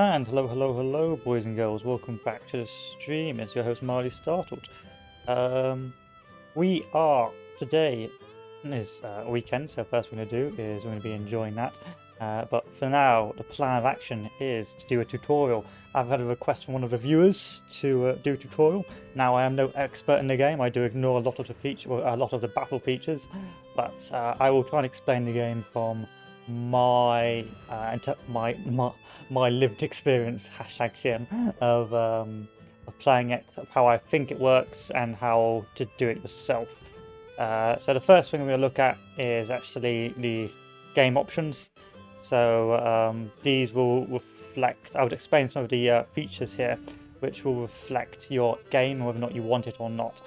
And hello, hello, hello, boys and girls. Welcome back to the stream. It's your host, Mildly Startled. Um, we are today is uh, weekend, so first we're going to do is we're going to be enjoying that. Uh, but for now, the plan of action is to do a tutorial. I've had a request from one of the viewers to uh, do a tutorial. Now, I am no expert in the game. I do ignore a lot of the feature, a lot of the battle features, but uh, I will try and explain the game from my uh, my, my my lived experience hashtag TM of um, of playing it, of how I think it works, and how to do it yourself. Uh, so the first thing we're going to look at is actually the game options. So um, these will reflect. I would explain some of the uh, features here, which will reflect your game, whether or not you want it or not.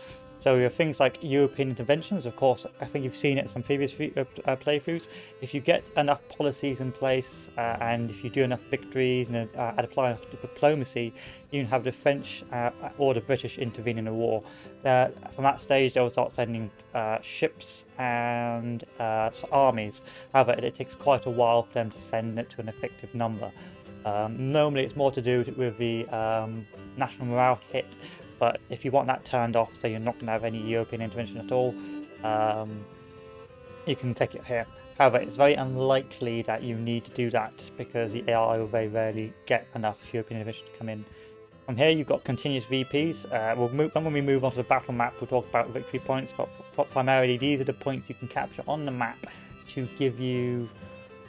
So you have things like European interventions, of course, I think you've seen it in some previous uh, uh, playthroughs. If you get enough policies in place uh, and if you do enough victories and, uh, apply enough diplomacy, you can have the French uh, or the British intervene in a war. Uh, from that stage, they'll start sending ships and armies. However, it, it, takes quite a while for them to send it to an effective number. Um, normally, it's more to do with the um, national morale hit but if you want that turned off so you're not going to have any European intervention at all, um, you can take it here. However, it's very unlikely that you need to do that because the AI will very rarely get enough European intervention to come in. From here, you've got continuous VPs. Uh, we'll move, when we move on to the battle map, we'll talk about victory points, but primarily these are the points you can capture on the map to give you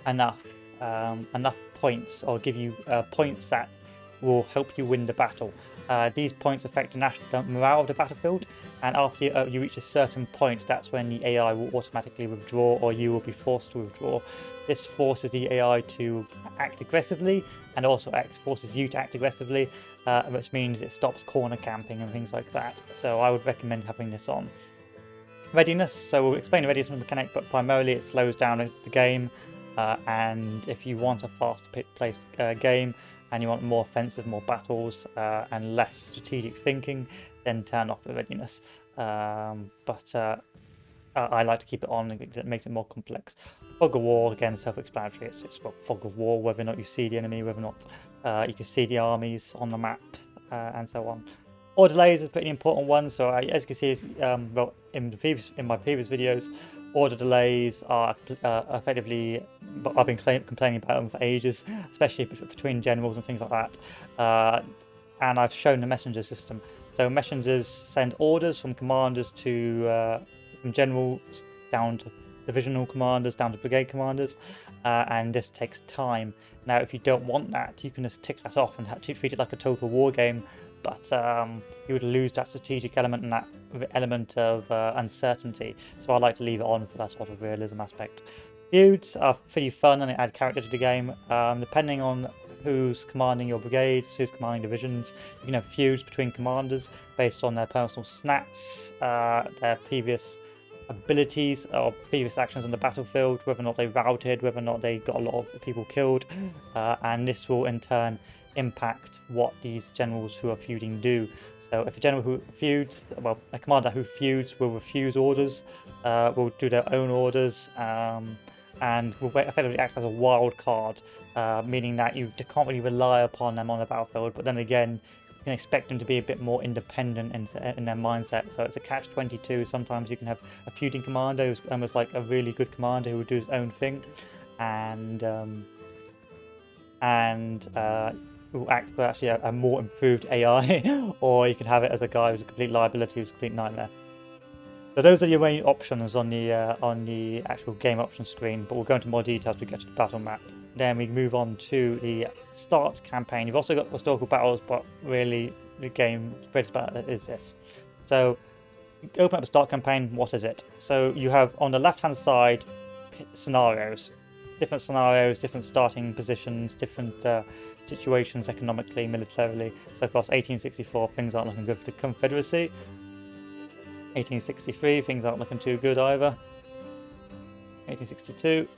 enough um, enough points or give you uh, points that will help you win the battle. Uh, these points affect the national morale of the battlefield, and after uh, you reach a certain point, that's when the AI will automatically withdraw or you will be forced to withdraw. This forces the AI to act aggressively and also act, forces you to act aggressively, uh, which means it stops corner camping and things like that. So I would recommend having this on. Readiness, so we'll explain the readiness mechanic, but primarily it slows down the game. Uh, and if you want a faster paced uh, game, and you want more offensive, more battles, uh, and less strategic thinking, then turn off the readiness. Um, but uh, I like to keep it on, it makes it more complex. Fog of War, again, self-explanatory. It's, Fog of War, whether or not you see the enemy, whether or not uh, you can see the armies on the map, uh, and so on. Order delays is a pretty important one. So uh, as you can see, um, well, in previous in my previous videos, order delays are uh, effectively, I've been complaining about them for ages, especially between generals and things like that. Uh, and I've shown the messenger system. So messengers send orders from commanders to, uh, from generals down to divisional commanders, down to brigade commanders, uh, and this takes time. Now, if you don't want that, you can just tick that off and treat it like a total war game but um, you would lose that strategic element and that element of uh, uncertainty. So I like to leave it on for that sort of realism aspect. Feuds are pretty fun and they add character to the game. Um, depending on who's commanding your brigades, who's commanding divisions, you can have feuds between commanders based on their personal stats, uh, their previous abilities or previous actions on the battlefield, whether or not they routed, whether or not they got a lot of people killed, uh, and this will in turn impact what these generals who are feuding do. So if a general who feuds, well, a commander who feuds will refuse orders, uh, will do their own orders, um, and will effectively act as a wild card, uh, meaning that you can't really rely upon them on the battlefield. But then again, you can expect them to be a bit more independent in, in their mindset. So it's a catch-22. Sometimes you can have a feuding commander who's almost like a really good commander who would do his own thing, and um, and uh, will act actually a, a more improved AI, or you can have it as a guy who's a complete liability, who's a complete nightmare. So those are your main options on the uh, on the actual game option screen, but we'll go into more detail as we get to the battle map. Then we move on to the start campaign. You've also got historical battles, but really the game greatest battle is this. So open up the start campaign. What is it? So you have on the left hand side scenarios, different scenarios, different starting positions, different uh, situations economically, militarily. So across 1864, things aren't looking good for the Confederacy. 1863, things aren't looking too good either. 1862,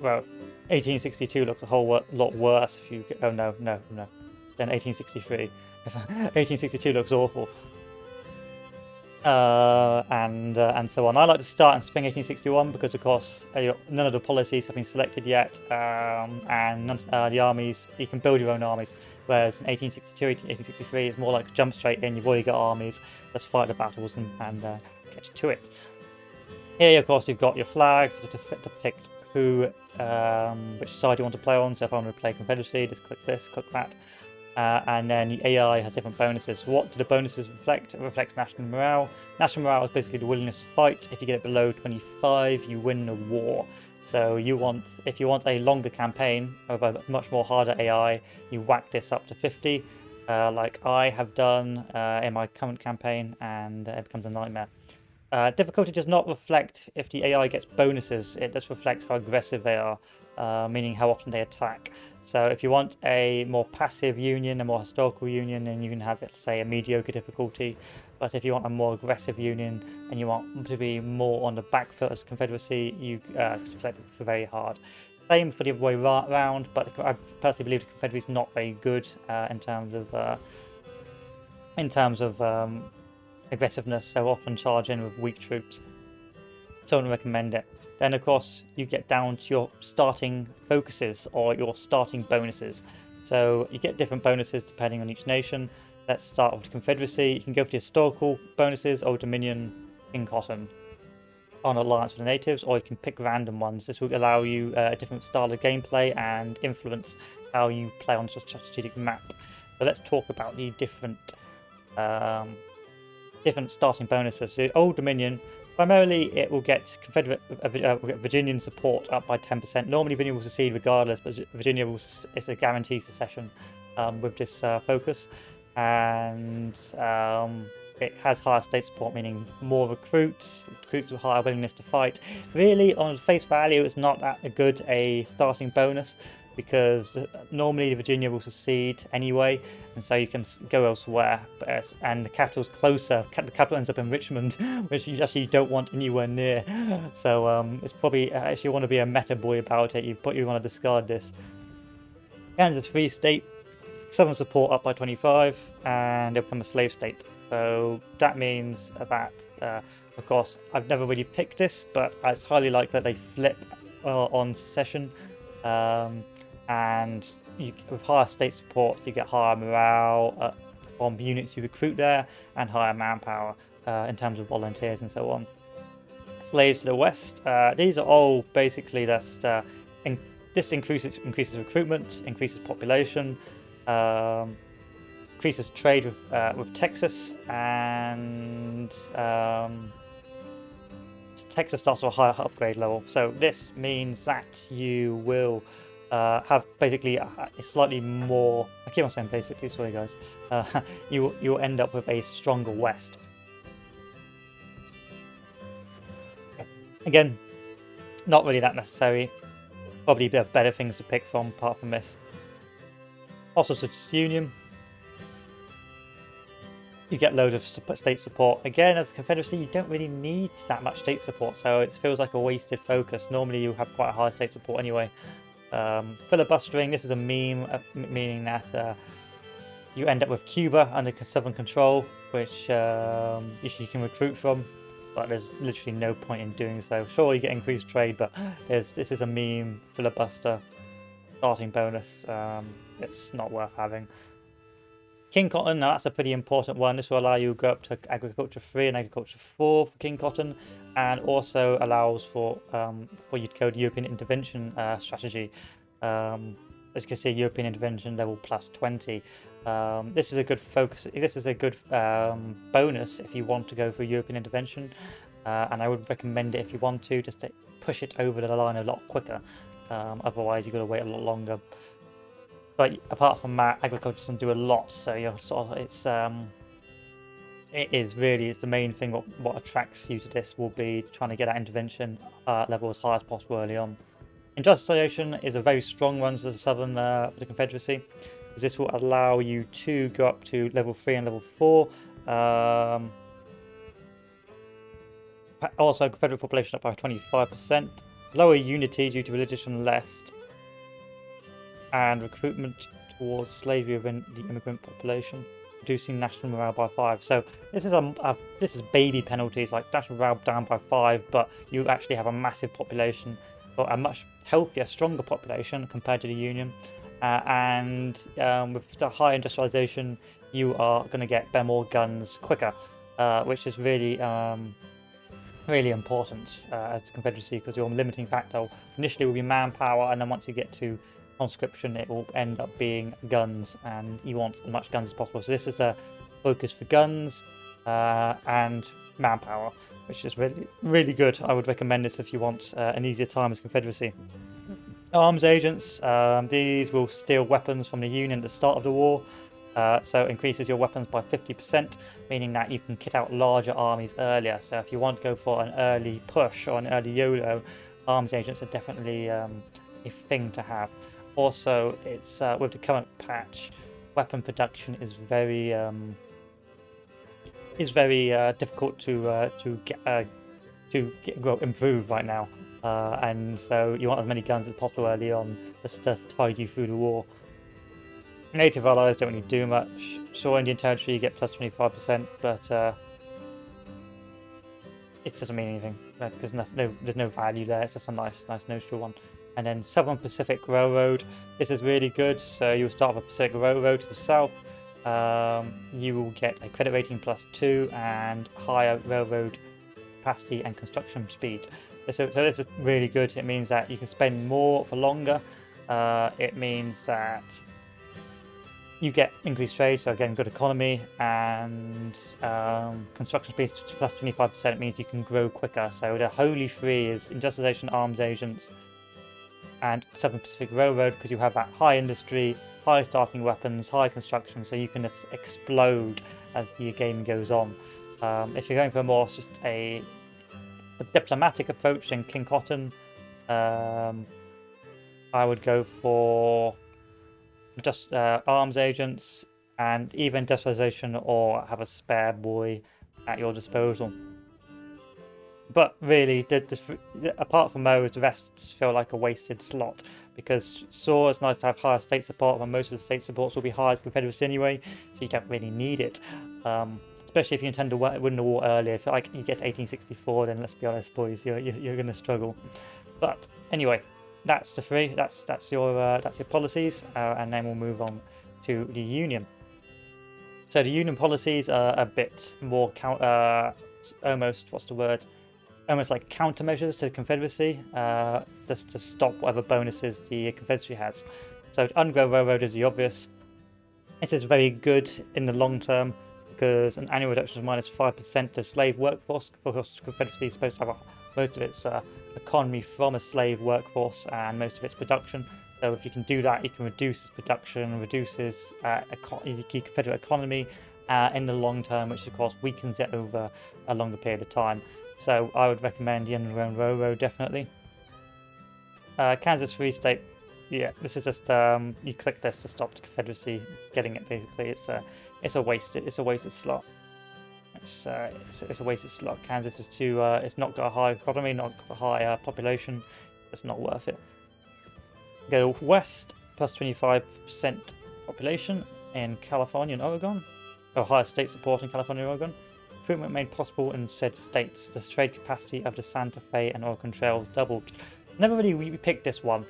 well, 1862 looks a whole lot worse if you. Oh no, no, no. Then 1863. 1862 looks awful. Uh, and uh, and so on. I like to start in spring 1861 because, of course, uh, none of the policies have been selected yet, um, and none, uh, the armies you can build your own armies. Whereas in 1862, 1863, it's more like jump straight in. You've already got armies. Let's fight the battles and, and uh, get to it. Here, of course, you've got your flags to, protect who, um, which side you want to play on. So if I want to play Confederacy, just click this, click that. Uh, and then the AI has different bonuses. What do the bonuses reflect? It reflects national morale. National morale is basically the willingness to fight. If you get it below 25, you win the war. So you want, if you want a longer campaign of a much more harder AI, you whack this up to 50, uh, like I have done uh, in my current campaign, and it becomes a nightmare. Uh, difficulty does not reflect if the AI gets bonuses, it just reflects how aggressive they are, uh, meaning how often they attack. So if you want a more passive union, a more historical union, then you can have, say, a mediocre difficulty. But if you want a more aggressive union and you want to be more on the back foot as Confederacy, you uh, select for very hard. Same for the other way around, but I personally believe the Confederacy is not very good uh, in terms of uh, in terms of um, aggressiveness. So often charge in with weak troops. I don't recommend it. Then, of course, you get down to your starting focuses or your starting bonuses. So you get different bonuses depending on each nation. Let's start with Confederacy. You can go for historical bonuses, Old Dominion, King Cotton, on alliance with the natives, or you can pick random ones. This will allow you uh, a different style of gameplay and influence how you play on a strategic map. So let's talk about the different um, different starting bonuses. So Old Dominion Primarily, it will get Confederate, uh, uh Virginian support up by 10%. Normally, Virginia will secede regardless, but Virginia will, it's a guaranteed secession um, with this uh, focus. And um, it has higher state support, meaning more recruits, recruits with higher willingness to fight. Really, on face value, it's not that good a starting bonus because normally Virginia will secede anyway, and so you can go elsewhere. But, and the capital's closer. The capital ends up in Richmond, which you actually don't want anywhere near. So um, it's probably uh, if you want to be a meta boy about it, you you want to discard this. Kansas Free State, Southern support up by 25, and it'll become a slave state. So that means that, uh, of course, I've never really picked this, but it's highly likely that they flip uh, on secession. Um, and you, with higher state support, you get higher morale uh, from units you recruit there, and higher manpower uh, in terms of volunteers and so on. Slaves to the west, uh, these are all basically just uh, in, this increases increases recruitment, increases population, um, increases trade with uh, with Texas, and um, Texas starts at a higher upgrade level. So this means that you will uh, have basically a, a, slightly more. I keep on saying basically. Sorry, guys. Uh, you you end up with a stronger West. Again, not really that necessary. Probably better things to pick from apart from this. Also, such as Union. You get load of state support. Again, as a Confederacy, you don't really need that much state support, so it feels like a wasted focus. Normally, you have quite a high state support anyway. Um, filibustering, this is a meme, uh, meaning that uh, you end up with Cuba under Southern control, which um, you can recruit from, but there's literally no point in doing so. Sure, you get increased trade, but this is a meme filibuster starting bonus. Um, it's not worth having. King Cotton, now that's a pretty important one. This will allow you to go up to Agriculture 3 and Agriculture 4 for King Cotton, and also allows for um, for you to go to European intervention uh, strategy. Um, as you can see, European intervention level plus 20. Um, this is a good focus. This is a good um, bonus if you want to go for European intervention, uh, and I would recommend it if you want to, just to push it over the line a lot quicker. Um, otherwise, you've got to wait a lot longer. But apart from that, agriculture doesn't do a lot, so you're sort of it's um, it is really it's the main thing. What what attracts you to this will be trying to get that intervention uh, level as high as possible early on. Industrialization is a very strong one for the southern uh, for the Confederacy, because this will allow you to go up to level three and level four. Um, also, Confederate population up by 25%. Lower unity due to religious unrest and recruitment towards slavery within the immigrant population. reducing national morale by five. So this is a, a this is baby penalties like national morale down by five, but you actually have a massive population or a much healthier, stronger population compared to the Union. Uh, and um, with the high industrialization, you are going to get more guns quicker, uh, which is really um, really important uh, as the Confederacy because your limiting factor initially will be manpower, and then once you get to conscription, it will end up being guns, and you want as much guns as possible. So this is a focus for guns uh, and manpower, which is really really good. I would recommend this if you want uh, an easier time as Confederacy. Arms agents, um, these will steal weapons from the Union at the start of the war. Uh, so increases your weapons by 50%, meaning that you can kit out larger armies earlier. So if you want to go for an early push or an early YOLO, arms agents are definitely um, a thing to have. Also, it's uh, with the current patch, weapon production is very um, is very uh, difficult to uh, to get uh, to get, well, improve right now. Uh, and so you want as many guns as possible early on just to tide you through the war. Native allies don't really do much. Sure, Indian territory you get plus 25%, but uh, it doesn't mean anything. There's no, no, there's no value there. It's just a nice, nice neutral one. And then Southern Pacific Railroad. This is really good. So you'll start with Pacific Railroad to the south. Um, you will get a credit rating plus two and higher railroad capacity and construction speed. So, so this is really good. It means that you can spend more for longer. Uh, it means that you get increased trade, so again, good economy, and um, construction speed plus 25% means you can grow quicker. So the Holy Three is Industrialization Arms Agents and Southern Pacific Railroad because you have that high industry, high starting weapons, high construction, so you can just explode as the game goes on. Um, if you're going for more just a, a diplomatic approach, then King Cotton, um, I would go for just uh, arms agents and even industrialization or have a spare boy at your disposal. But really, the, the, apart from those, the rest just feel like a wasted slot because sure, it's nice to have higher state support, but most of the state supports will be higher as Confederacy anyway, so you don't really need it. Um, especially if you intend to win the war earlier. If like you get 1864, then let's be honest, boys, you're, you're, you're going to struggle. But anyway, that's the three. That's that's your uh, that's your policies, uh, and then we'll move on to the union. So the union policies are a bit more count, uh, almost what's the word, almost like countermeasures to the Confederacy, uh, just to stop whatever bonuses the Confederacy has. So Underground Railroad is the obvious. This is very good in the long term because an annual reduction of minus minus five percent of slave workforce. Of course, Confederacy is supposed to have most of its uh, economy from a slave workforce and most of its production. So if you can do that, you can reduce its production, reduces uh, the Confederate economy uh, in the long term, which of course weakens it over a longer period of time. So I would recommend the Underground Railroad definitely. Uh, Kansas Free State, yeah, this is just um, you click this to stop the Confederacy getting it. Basically, it's a it's a wasted it's a wasted slot. It's, uh, it's, it's, a wasted slot. Kansas is too. Uh, it's not got a high economy, not got a high uh, population. It's not worth it. Go west, plus 25% population in California and Oregon. Ohio state support in California and Oregon. Improvement made possible in said states. The trade capacity of the Santa Fe and Oregon trails doubled. Never really we picked this one,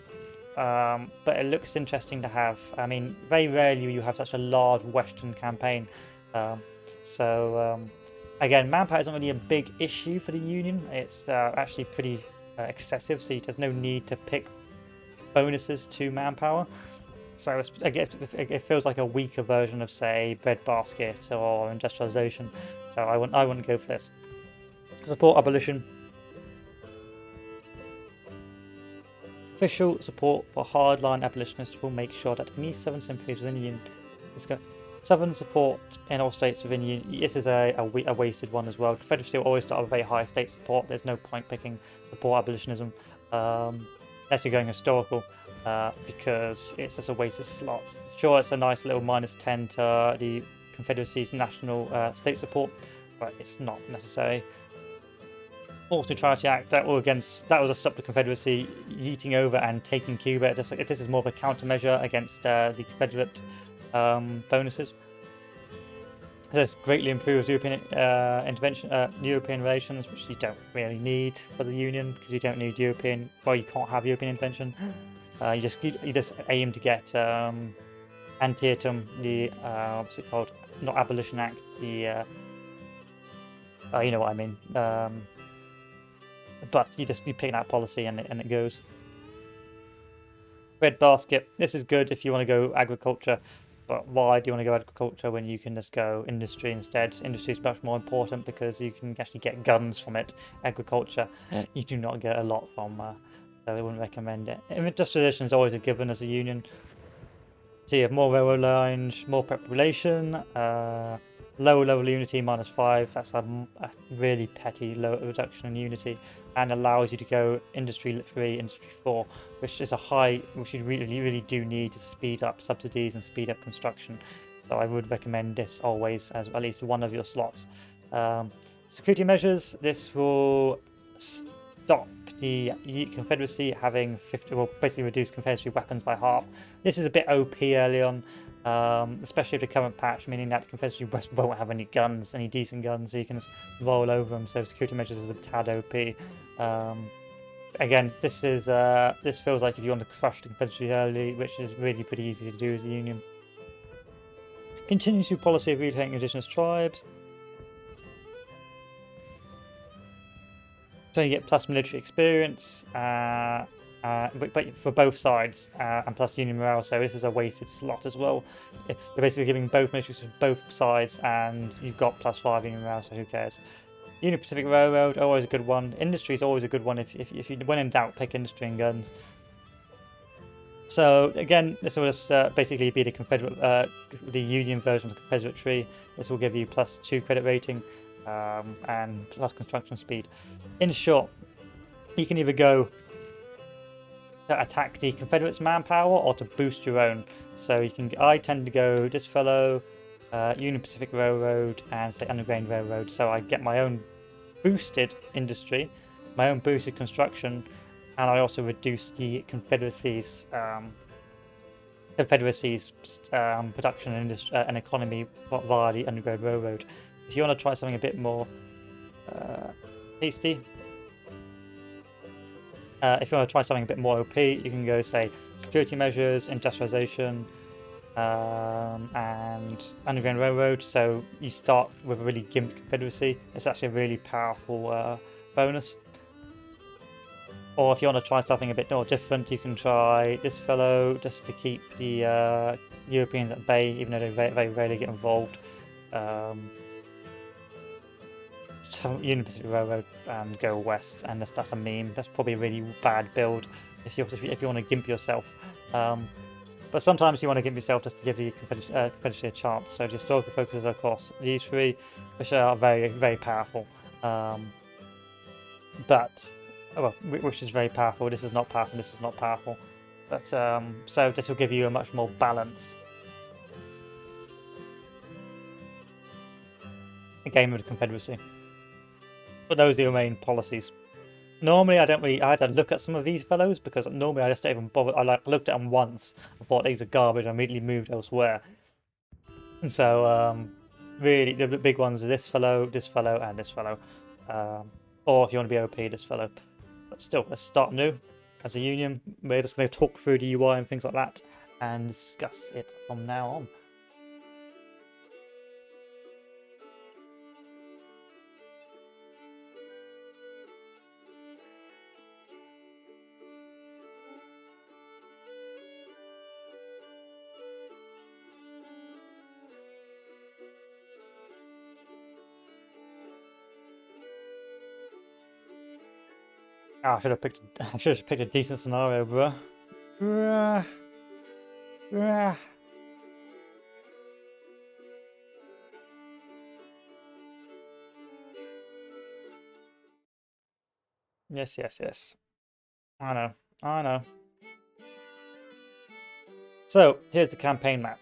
um, but it looks interesting to have. I mean, very rarely you have such a large Western campaign. Um, so um, again, manpower isn't really a big issue for the Union. It's uh, actually pretty uh, excessive, so there's no need to pick bonuses to manpower. So I guess it feels like a weaker version of, say, breadbasket or industrialization. So I wouldn't, I wouldn't go for this. Support abolition. Official support for hardline abolitionists will make sure that any Southern sympathies within the Union Southern support in all states within Union. This is a, a, a, wasted one as well. Confederacy will always start with very high state support. There's no point picking support abolitionism um, unless you're going historical uh, because it's just a wasted slot. Sure, it's a nice little minus 10 to the Confederacy's national uh, state support, but it's not necessary. Forced Neutrality Act that will against that was a stop the Confederacy yeeting over and taking Cuba. This, this is more of a countermeasure against uh, the Confederate um, bonuses. This greatly improves European uh, intervention, uh, European relations, which you don't really need for the Union because you don't need European. Well, you can't have European intervention. Uh, you just you, just aim to get um, Antietam, the uh, what's it called? Not Abolition Act, the uh, uh, you know what I mean. Um, but you just you pick that policy and it, and it goes. Breadbasket. This is good if you want to go agriculture, but why do you want to go agriculture when you can just go industry instead? Industry is much more important because you can actually get guns from it. Agriculture, you do not get a lot from, uh, so I wouldn't recommend it. Industrialization is always a given as a union. So you have more railroad lines, more population, uh, lower level unity minus five. That's a, a, really petty low reduction in unity, and allows you to go industry three, industry four, which is a high, which you really, really do need to speed up subsidies and speed up construction. So I would recommend this always as at least one of your slots. Um, security measures. This will stop the Confederacy having 50, well, basically reduce Confederacy weapons by half. This is a bit OP early on um, especially with the current patch, meaning that Confederacy West won't have any guns, any decent guns, so you can just roll over them. So security measures is a tad OP. Um, again, this is uh, this feels like if you want to crush the Confederacy early, which is really pretty easy to do as a union. Continues to policy of relocating indigenous tribes. So you get plus military experience. Uh, uh, but, for both sides, uh, and plus Union Morale, so this is a wasted slot as well. You're basically giving both missions to both sides, and you've got plus 5 Union Morale, so who cares. Union Pacific Railroad, always a good one. Industry is always a good one if, if, if you, when in doubt, pick industry and guns. So again, this will just uh, basically be the Confederate, uh, the Union version of the Confederate tree. This will give you plus 2 credit rating um, and plus construction speed. In short, you can either go to attack the Confederates' manpower or to boost your own. So you can. I tend to go this fellow, uh, Union Pacific Railroad, and say Underground Railroad. So I get my own boosted industry, my own boosted construction, and I also reduce the Confederacy's um, Confederacy's um, production and, uh, and economy via the Underground Railroad. If you want to try something a bit more uh, tasty, uh, if you want to try something a bit more OP, you can go say security measures, industrialization, um, and underground railroad. So you start with a really gimped confederacy. It's actually a really powerful uh, bonus. Or if you want to try something a bit more different, you can try this fellow just to keep the uh, Europeans at bay, even though they very, very rarely get involved. Um, Union Pacific Railroad and go west, and that's, that's a meme. That's probably a really bad build if you if you, if you want to gimp yourself. Um, but sometimes you want to gimp yourself just to give the Confederacy, uh, a chance. So the historical focus across these three, which are very very powerful. Um, but well, which is very powerful. This is not powerful. This is not powerful. But um, so this will give you a much more balanced game of the Confederacy. But those are your main policies. Normally, I don't really. I had to look at some of these fellows because normally I just don't even bother. I like looked at them once and thought these are garbage. I immediately moved elsewhere. And so, um, really, the big ones are this fellow, this fellow, and this fellow. Um, or if you want to be OP, this fellow. But still, let's start new as a union. We're just going to talk through the UI and things like that and discuss it from now on. I should have picked. I should have picked a decent scenario, bro. Bruh. Yes, yes, yes. I know. I know. So, here's the campaign map.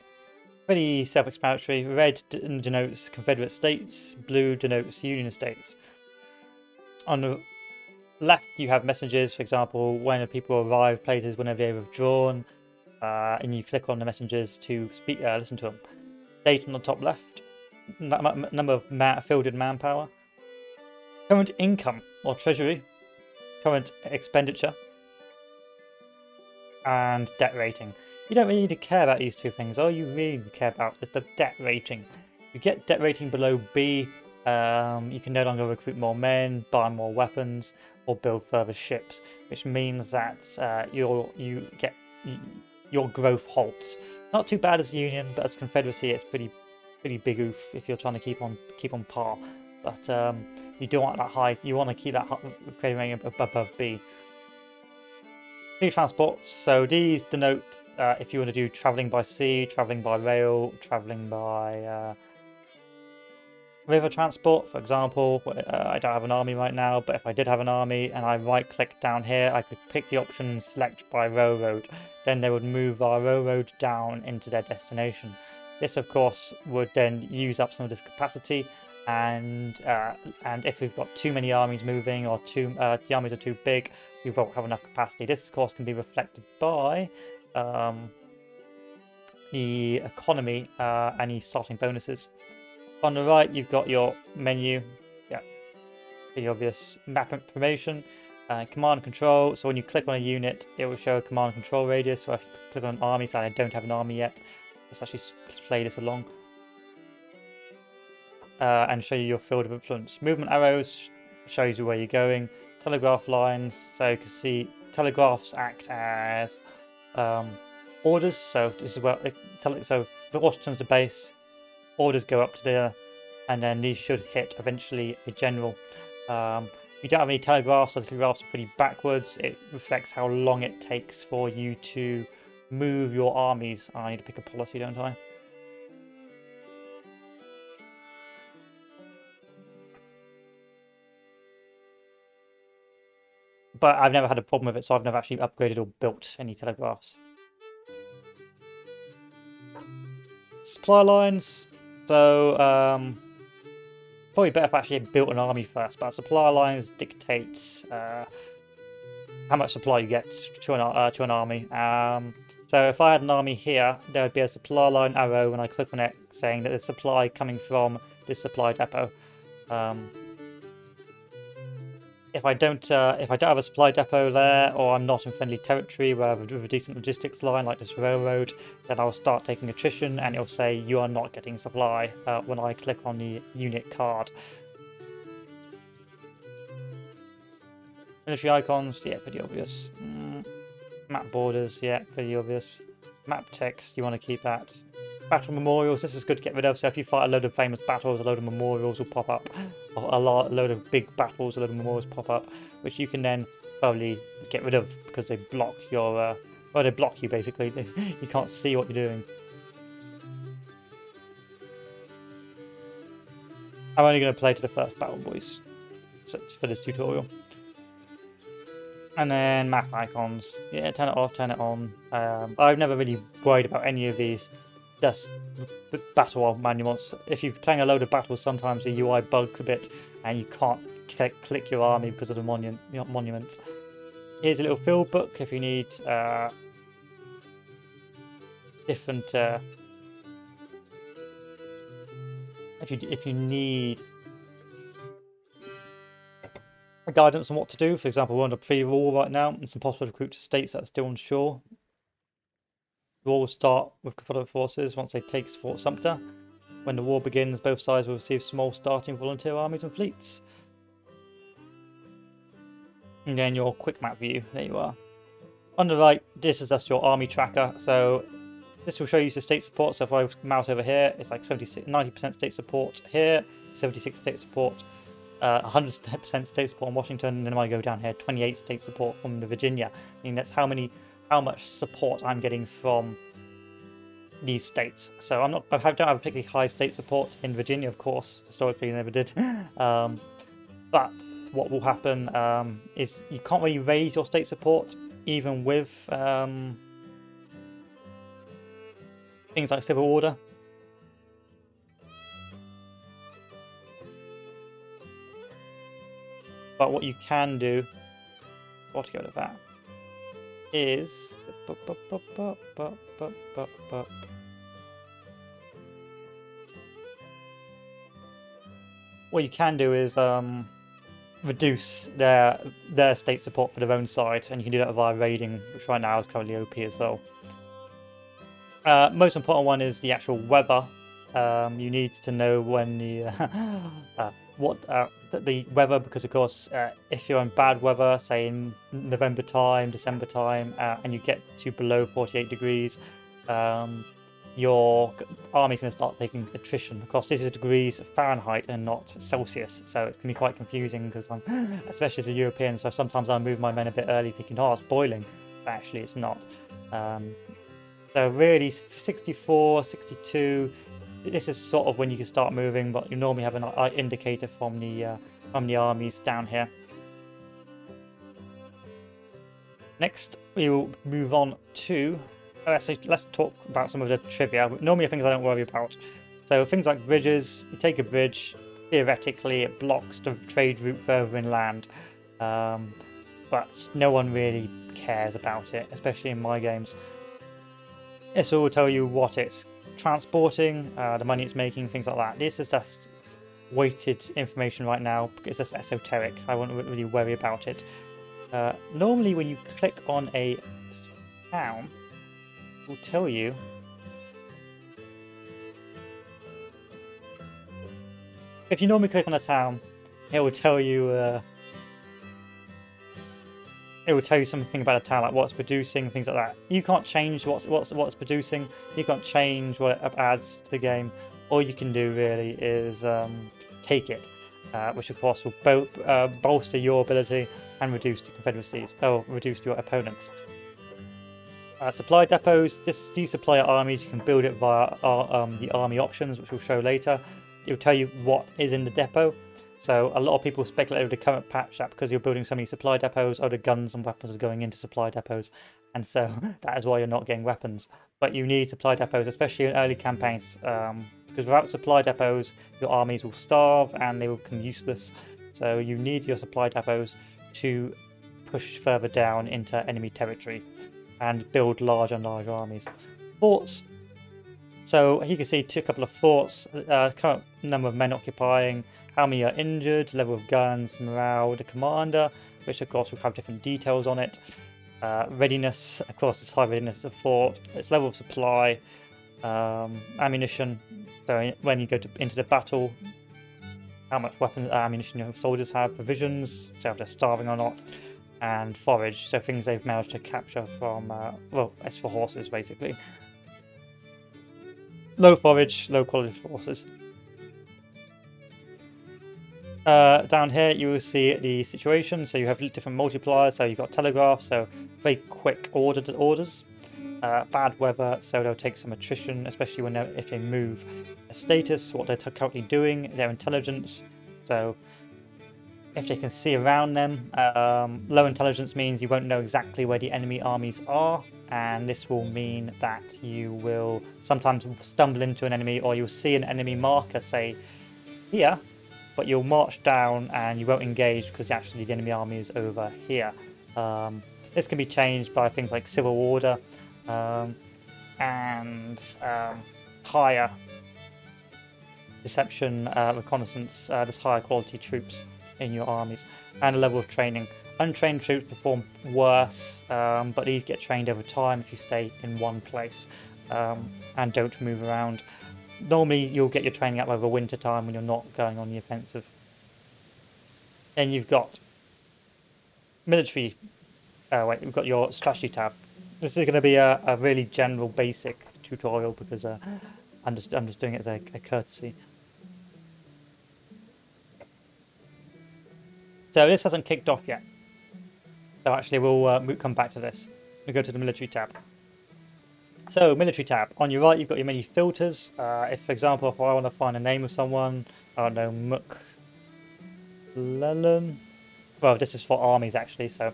Pretty self-explanatory. Red denotes Confederate states, blue denotes Union states. On the left you have messages, for example, when people arrive places, whenever they're withdrawn, uh, and you click on the messages to speak, uh, listen to them. Date on the top left, number of ma fielded manpower, current income or treasury, current expenditure, and debt rating. You don't really need to care about these two things. All you really care about is the debt rating. You get debt rating below B, um, you can no longer recruit more men, buy more weapons, or build further ships, which means that uh, you you get your growth halts. Not too bad as a union, but as Confederacy, it's pretty pretty big oof if you're trying to keep on keep on par. But um, you don't want that high. You want to keep that credit rating above B. Sea transports. So these denote uh, if you want to do traveling by sea, traveling by rail, traveling by uh, river transport, for example. Uh, I don't have an army right now, but if I did have an army and I right click down here, I could pick the option select by railroad. Then they would move our railroad down into their destination. This, of course, would then use up some of this capacity. And uh, and if we've got too many armies moving or too uh, the armies are too big, we won't have enough capacity. This, of course, can be reflected by um, the economy uh, any starting bonuses. On the right, you've got your menu. Yeah, the obvious map information, uh, command and control. So when you click on a unit, it will show a command and control radius. So if you click on an army, so I don't have an army yet. Let's actually play this along. Uh, and show you your field of influence. Movement arrows shows you where you're going. Telegraph lines, so you can see telegraphs act as um, orders. So this is where it, so Washington's the base, orders go up to there, and then these should hit eventually a general. Um, you don't have any telegraphs, so the telegraphs are pretty backwards. It reflects how long it takes for you to move your armies. I need to pick a policy, don't I? But I've never had a problem with it, so I've never actually upgraded or built any telegraphs. Supply lines, so, um, probably better if I actually built an army first, but supply lines dictates uh, how much supply you get to an, uh, to an army. Um, so if I had an army here, there would be a supply line arrow when I click on it saying that there's supply coming from this supply depot. Um, if I don't uh, if I don't have a supply depot there or I'm not in friendly territory where have a decent logistics line like this railroad, then I'll start taking attrition and it'll say you are not getting supply uh, when I click on the unit card. Military icons, yeah, pretty obvious. Mm, map borders, yeah, pretty obvious. Map text, you want to keep that. Battle memorials, this is good to get rid of, so if you fight a load of famous battles, a load of memorials will pop up. A, lot, a load of big battles, a load of memorials pop up, which you can then probably get rid of because they block your, uh, well they block you basically, you can't see what you're doing. I'm only going to play to the first battle, boys, for this tutorial. And then map icons. Yeah, turn it off, turn it on. Um, I've never really worried about any of these just battle manuals. If you're playing a load of battles, sometimes the UI bugs a bit and you can't click your army because of the monument. monuments. Here's a little field book if you need uh, different. Uh, if you if you need guidance on what to do, for example, we're under pre-war right now. It's impossible to recruit to states that are still unsure. The war will start with Confederate forces once they take Fort Sumter. When the war begins, both sides will receive small starting volunteer armies and fleets. And then your quick map view, there you are. On the right, this is just your army tracker. So this will show you the state support. So if I mouse over here, it's like 76, 90% state support here, 76 state support, uh, 100% state support in Washington, and then I go down here, 28 state support from the Virginia. I mean, that's how many how much support I'm getting from these states. So I'm not, I don't have particularly high state support in Virginia, of course. Historically, never did. um, but what will happen um, is you can't really raise your state support even with um, things like civil order. But what you can do, what to go to that is what you can do is um, reduce their their state support for their own side, and you can do that via raiding, which right now is currently OP as well. Uh, most important one is the actual weather. Um, you need to know when the uh, what uh, the weather because of course uh, if you're in bad weather, say in November time, December time, uh, and you get to below 48 degrees, um, your army's going to start taking attrition. Of course, this is degrees Fahrenheit and not Celsius, so it's going to be quite confusing because I'm, especially as a European, so sometimes I move my men a bit early thinking, oh, it's boiling, but actually it's not. Um, so really 64, 62, this is sort of when you can start moving, but you normally have an indicator from the, uh, from the armies down here. Next, we will move on to let's, let's talk about some of the trivia. Normally things I don't worry about. So things like bridges, you take a bridge, theoretically it blocks the trade route further inland. Um, but no one really cares about it, especially in my games. This will tell you what it's transporting, uh, the money it's making, things like that. This is just weighted information right now because it's esoteric. I won't really worry about it. Uh, normally when you click on a town, it will tell you if you normally click on a town, it will tell you uh, it will tell you something about a town, like what's producing, things like that. You can't change what's what's what's producing. You can't change what it adds to the game. All you can do really is um, take it, uh, which of course will uh, bolster your ability and reduce the confederacies, or reduce your opponents. Uh, supply depots, this, these supply armies, you can build it via uh, um, the army options, which we'll show later. It will tell you what is in the depot. So a lot of people speculate with the current patch that because you're building so many supply depots, the guns and weapons are going into supply depots. And so that is why you're not getting weapons. But you need supply depots, especially in early campaigns, um, because without supply depots, your armies will starve and they will become useless. So you need your supply depots to push further down into enemy territory and build larger and larger armies. Forts. So you can see two, couple of forts, uh, current number of men occupying, how many are injured, level of guns, morale, the commander, which of course will have different details on it. Uh, readiness, of course, it's high readiness of fort, its level of supply, um, ammunition. So when you go to, into the battle, how much weapons, ammunition your soldiers have, provisions, so if they're starving or not, and forage, so things they've managed to capture from, uh, well, it's for horses basically. Low forage, low quality horses. Uh, down here you will see the situation, so you have different multipliers, so you've got telegraph, so very quick orders. Uh, bad weather, so they'll take some attrition, especially when if they move. A status, what they're currently doing, their intelligence, so if they can see around them. Um, low intelligence means you won't know exactly where the enemy armies are, and this will mean that you will sometimes stumble into an enemy or you'll see an enemy marker, say, here, but you'll march down and you won't engage because actually the enemy army is over here. Um, this can be changed by things like civil order um, and um, higher deception, uh, reconnaissance, uh, there's higher quality troops in your armies and a level of training. Untrained troops perform worse, um, but these get trained over time if you stay in one place um, and don't move around. Normally, you'll get your training up over winter time when you're not going on the offensive. Then you've got military. Uh, wait, we've got your strategy tab. This is going to be a, a really general, basic tutorial because uh, I'm just I'm just doing it as a, a courtesy. So this hasn't kicked off yet. So actually we'll uh, come back to this. We go to the military tab. So military tab. On your right you've got your many filters. Uh, if for example if I want to find a name of someone, I don't know, McClellan. Well this is for armies actually, so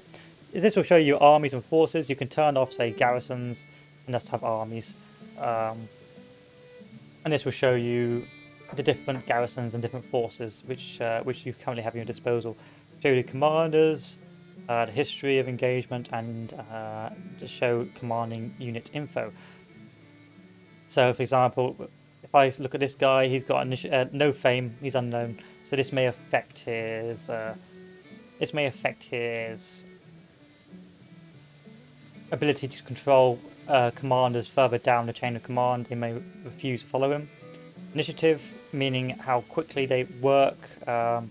this will show you armies and forces. You can turn off say garrisons and just have armies. Um, and this will show you the different garrisons and different forces which uh, which you currently have at your disposal show the commanders, uh, the history of engagement, and uh, to show commanding unit info. So, for example, if I look at this guy, he's got uh, no fame, he's unknown. So this may affect his. Uh, this may affect his ability to control uh, commanders further down the chain of command. They may refuse to follow him. Initiative, meaning how quickly they work. Um,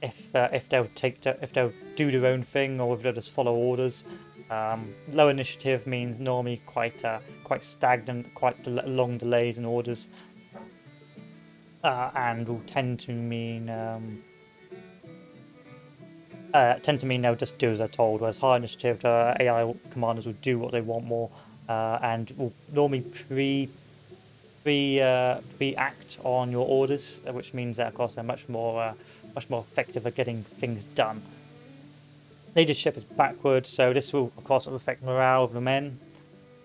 if uh, if they'll take if they'll do their own thing or if they'll just follow orders. Um, low initiative means normally quite uh, quite stagnant, quite long delays in orders, uh, and will tend to mean um, uh, tend to mean they'll just do as they're told. Whereas high initiative, the AI commanders will do what they want more, uh, and will normally pre pre uh, pre act on your orders, which means that of course they're much more uh, much more effective at getting things done. Leadership is backwards, so this will of course affect morale of the men.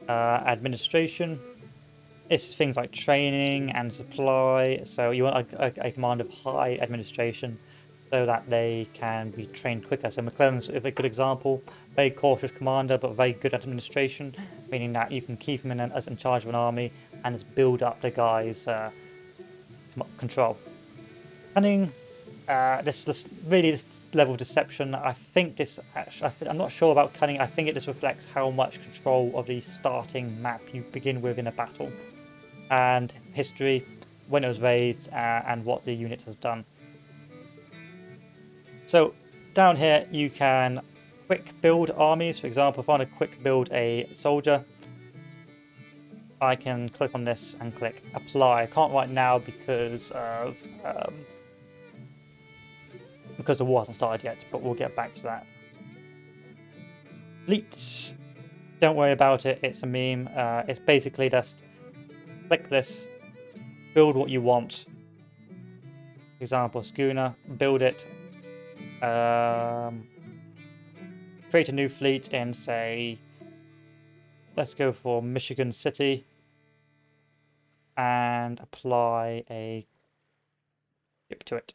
Uh, administration. This is things like training and supply. So you want a, a, a command of high administration so that they can be trained quicker. So McClellan's a good example. Very cautious commander, but very good at administration, meaning that you can keep him in as in charge of an army and just build up the guy's uh, control. Cunning, uh, this, this really this level of deception. I think this. Actually, I'm not sure about cunning. I think it just reflects how much control of the starting map you begin with in a battle, and history, when it was raised, uh, and what the unit has done. So down here you can quick build armies. For example, if I want to quick build a soldier, I can click on this and click apply. I can't right now because of um, because the war hasn't started yet, but we'll get back to that. Fleets. Don't worry about it, it's a meme. Uh, it's basically just click this, build what you want. For example, schooner, build it. Um, create a new fleet and say, let's go for Michigan City and apply a ship to it.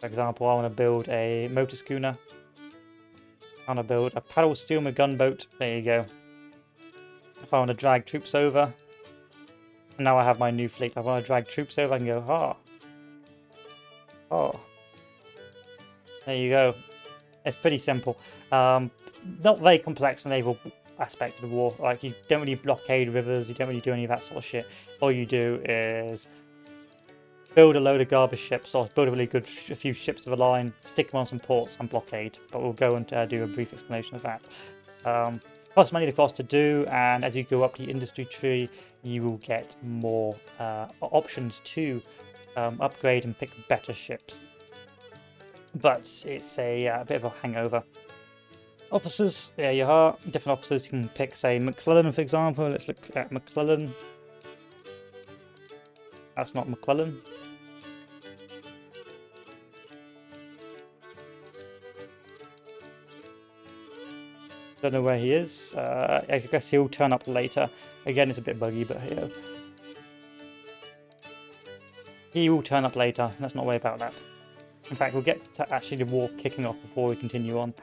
For example, I want to build a motor schooner. I want to build a paddle steamer gunboat. There you go. If I want to drag troops over, and now I have my new fleet. I want to drag troops over, I can go, ah. Oh. oh. There you go. It's pretty simple. Um, not very complex naval aspect of the war. Like, you don't really blockade rivers, you don't really do any of that sort of shit. All you do is build a load of garbage ships or build a really good a few ships of a line, stick them on some ports and blockade. But we'll go and uh, do a brief explanation of that. Um, costs money to cost to do, and as you go up the industry tree, you will get more uh, options to um, upgrade and pick better ships. But it's a uh, bit of a hangover. Officers, there you are. Different officers you can pick, say McClellan, for example. Let's look at McClellan. That's not McClellan. Don't know where he is. Uh, I guess he'll turn up later. Again, it's a bit buggy, but you. He will turn up later. Let's not worry about that. In fact, we'll get to actually the war kicking off before we continue on.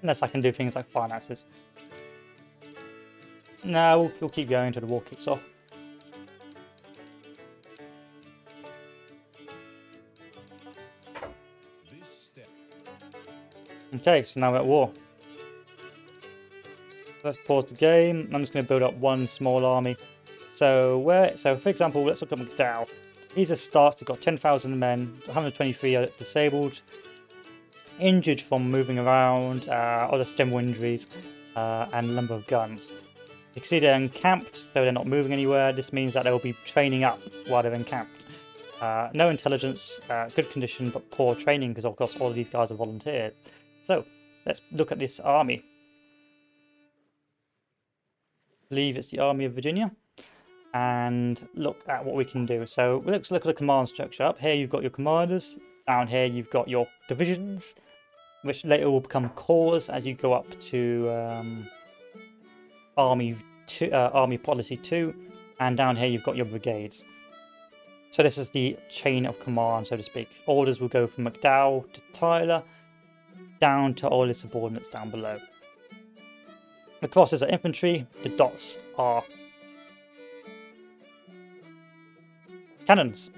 Unless I can do things like finances. No, we'll, we'll keep going until the war kicks off. Okay, so now we're at war. Let's pause the game. I'm just going to build up one small army. So where? So for example, let's look at McDowell. He's a start. He's got 10,000 men. 123 are disabled, injured from moving around, uh, other stem injuries, uh, and a number of guns. See they're encamped, so they're not moving anywhere. This means that they'll be training up while they're encamped. Uh, no intelligence, uh, good condition, but poor training because of course all of these guys are volunteers. So let's look at this army. I believe it's the Army of Virginia. And look at what we can do. So let's look at the command structure. Up here you've got your commanders. Down here you've got your divisions, which later will become corps as you go up to um, Army two, uh, Army Policy 2, and down here you've got your brigades. So this is the chain of command, so to speak. Orders will go from McDowell to Tyler, down to all his subordinates down below. The crosses are infantry, the dots are cannons.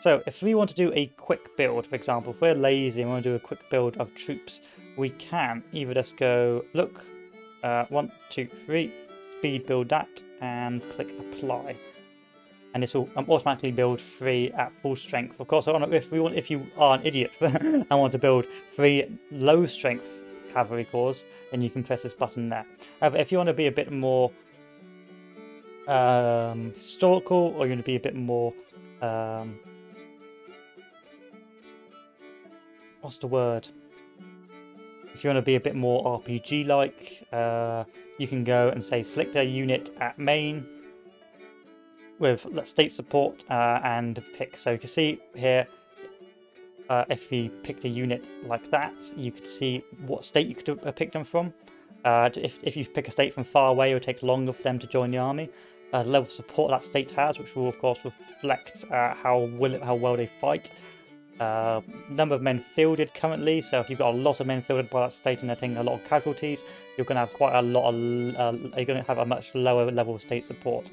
So if we want to do a quick build, for example, if we're lazy and want to do a quick build of troops, we can either just go, look, uh, one, two, three, speed build that, and click apply. And this will automatically build three at full strength. Of course, if we want, if you are an idiot and want to build three low strength cavalry corps, then you can press this button there. However, if you want to be a bit more um, historical, or you want to be a bit more um, what's the word? If you want to be a bit more RPG-like, uh, you can go and say select a unit at main with state support uh, and pick. So you can see here, uh, if you picked a unit like that, you could see what state you could have picked them from. Uh, if, if you pick a state from far away, it will take longer for them to join the army. Uh, the level of support that state has, which will of course reflect uh, how, will, it, how well they fight. Uh, number of men fielded currently, so if you've got a lot of men fielded by that state and they're taking a lot of casualties, you're going to have quite a lot of, uh, you're going to have a much lower level of state support.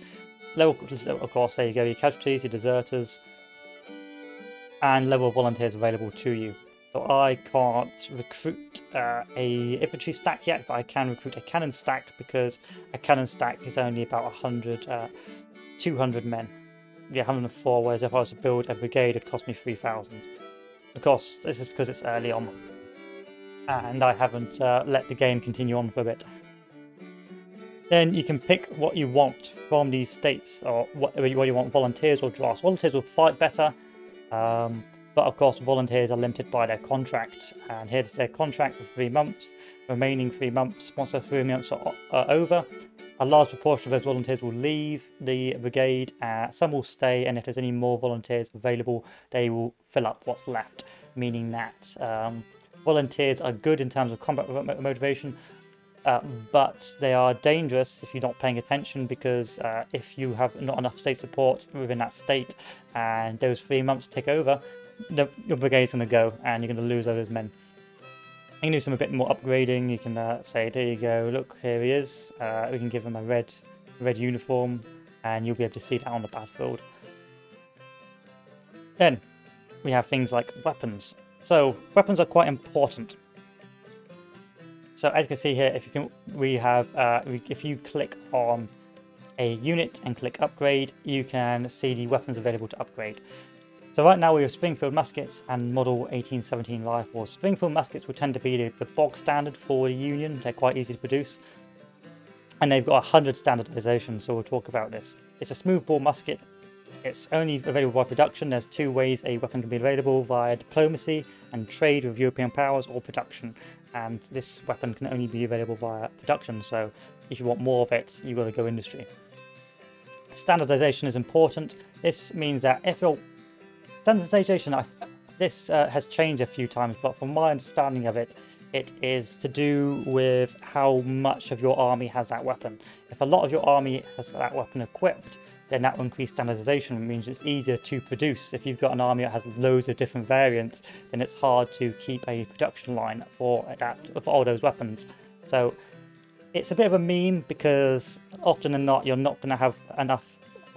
Level, of course, there you go, your casualties, your deserters, and level of volunteers available to you. So I can't recruit uh, a infantry stack yet, but I can recruit a cannon stack because a cannon stack is only about 100, uh, 200 men. Yeah, 104, whereas if I was to build a brigade, it'd cost me 3,000. Of course, this is because it's early on, and I haven't uh, let the game continue on for a bit. Then you can pick what you want from these states, or what, what you want, volunteers or drafts. Volunteers will fight better, um, but of course volunteers are limited by their contract, and here's their contract for three months. Remaining three months, once the three months are, are over, a large proportion of those volunteers will leave the brigade, uh, some will stay, and if there's any more volunteers available, they will fill up what's left, meaning that um, volunteers are good in terms of combat motivation, uh, but they are dangerous if you're not paying attention because uh, if you have not enough state support within that state and those three months take over, the, your brigade's going to go and you're going to lose all those men. You can do some a bit more upgrading. You can uh, say, there you go, look, here he is. Uh, we can give him a red, red uniform, and you'll be able to see that on the battlefield. Then we have things like weapons. So weapons are quite important. So as you can see here, if you can, we have, uh, if you click on a unit and click upgrade, you can see the weapons available to upgrade. So right now we have Springfield muskets and Model 1817 rifles. Springfield muskets will tend to be the, the bog standard for the Union. They're quite easy to produce. And they've got 100 standardization, so we'll talk about this. It's a smoothbore musket. It's only available by production. There's two ways a weapon can be available, via diplomacy and trade with European powers or production. And this weapon can only be available via production, so if you want more of it, you've got to go industry. Standardization is important. This means that if you're Standardization, I, this uh, has changed a few times, but from my understanding of it, it is to do with how much of your army has that weapon. If a lot of your army has that weapon equipped, then that will increase standardization, means it's easier to produce. If you've got an army that has loads of different variants, then it's hard to keep a production line for that for all those weapons. So it's a bit of a meme because often than not, you're not going to have enough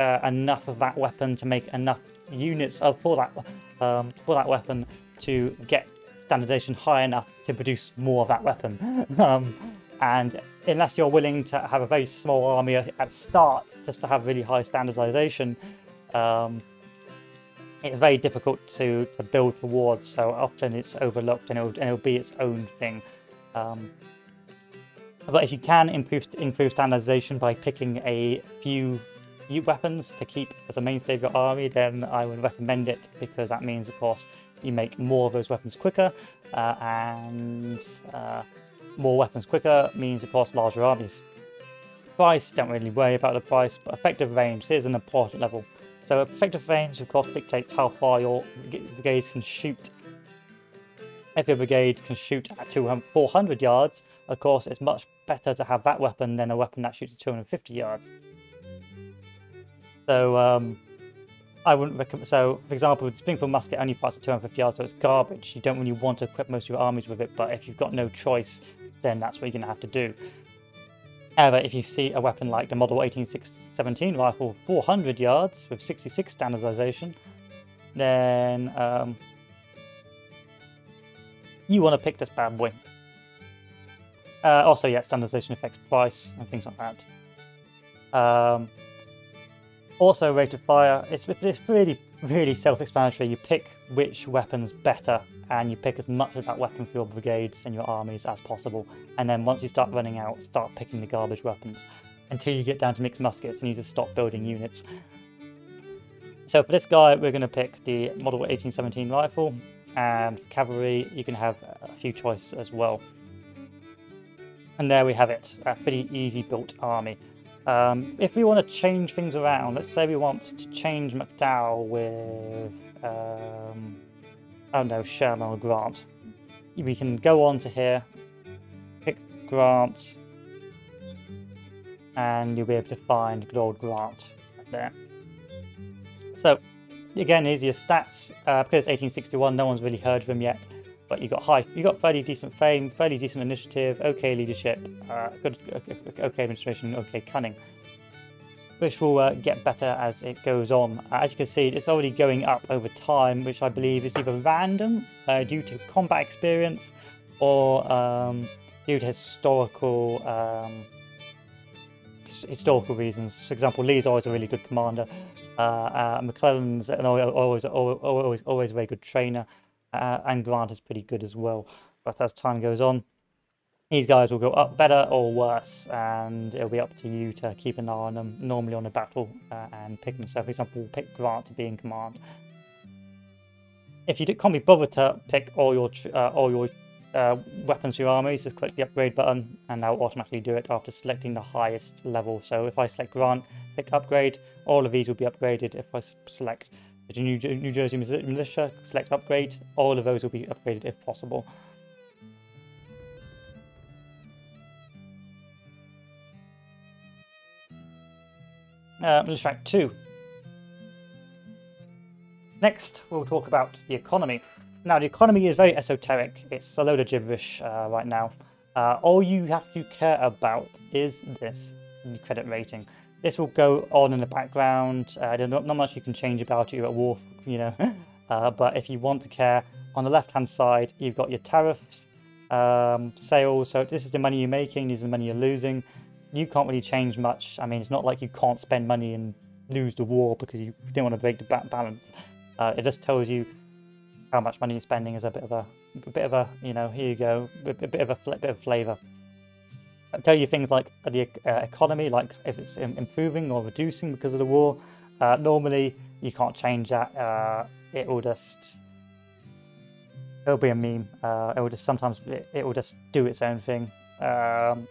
uh, enough of that weapon to make enough units of for that um, for that weapon to get standardization high enough to produce more of that weapon. um, and unless you're willing to have a very small army at start just to have really high standardization, um, it's very difficult to, to build towards. So often it's overlooked and it'll, and it'll be its own thing. Um, but if you can improve improve standardization by picking a few weapons to keep as a mainstay of your army, then I would recommend it because that means, of course, you make more of those weapons quicker, uh, and uh, more weapons quicker means, of course, larger armies. Price, don't really worry about the price, but effective range, is an important level. So effective range, of course, dictates how far your brigades can shoot. If your brigade can shoot at 200, 400 yards, of course, it's much better to have that weapon than a weapon that shoots at 250 yards. So um, I wouldn't recommend. So, for example, the Springfield musket only fires at 250 yards, so it's garbage. You don't really want to equip most of your armies with it, but if you've got no choice, then that's what you're going to have to do. However, if you see a weapon like the Model 1817 rifle, 400 yards with 66 standardization, then um, you want to pick this bad boy. Uh, also, yeah, standardization affects price and things like that. Um, also, rate of fire, it's, it's really, really self-explanatory. You pick which weapon's better and you pick as much of that weapon for your brigades and your armies as possible. And then once you start running out, start picking the garbage weapons until you get down to mixed muskets and you just stop building units. So for this guy, we're going to pick the Model 1817 rifle, and cavalry, you can have a few choices as well. And there we have it, a pretty easy built army. Um, if we want to change things around, let's say we want to change McDowell with um, oh no, Sherman or Grant. We can go on to here, pick Grant, and you'll be able to find good old Grant right there. So, again, here's your stats. Uh, because it's 1861, no one's really heard of him yet, but you got high, you got fairly decent fame, fairly decent initiative, okay leadership, uh, good, okay administration, okay cunning which will uh, get better as it goes on. Uh, as you can see, it's already going up over time, which I believe is either random uh, due to combat experience or um, due to historical um, historical reasons. For example, Lee's always a really good commander. Uh, uh, McClellan's always, always, always, always a very good trainer, uh, and Grant is pretty good as well. But as time goes on, these guys will go up better or worse, and it'll be up to you to keep an eye on them, normally on a battle, uh, and pick them. So, for example, pick Grant to be in command. If you can't be bothered to pick all your uh, all your uh, weapons for your armies, just click the upgrade button, and that will automatically do it after selecting the highest level. So, if I select Grant, pick upgrade, all of these will be upgraded. If I select New, New Jersey Militia, select upgrade, all of those will be upgraded if possible. Uh, track 2. Next, we'll talk about the economy. Now, the economy is very esoteric. It's a load of gibberish uh, right now. Uh, all you have to care about is this, credit rating. This will go on in the background. Uh, there's not, not, much you can change about it. You're at war, you know. uh, but if you want to care, on the left-hand side, you've got your tariffs, um, sales. So this is the money you're making. This is the money you're losing you can't really change much. I mean, it's not like you can't spend money and lose the war because you don't want to break the balance. Uh, it just tells you how much money you're spending is a bit of a, a bit of a, you know, here you go, a, a bit of a, bit of flavour. I'll tell you things like the uh, economy, like if it's improving or reducing because of the war. Uh, normally, you can't change that. Uh, it will just, it'll be a meme. Uh, it will just sometimes, it, it will just do its own thing. Um,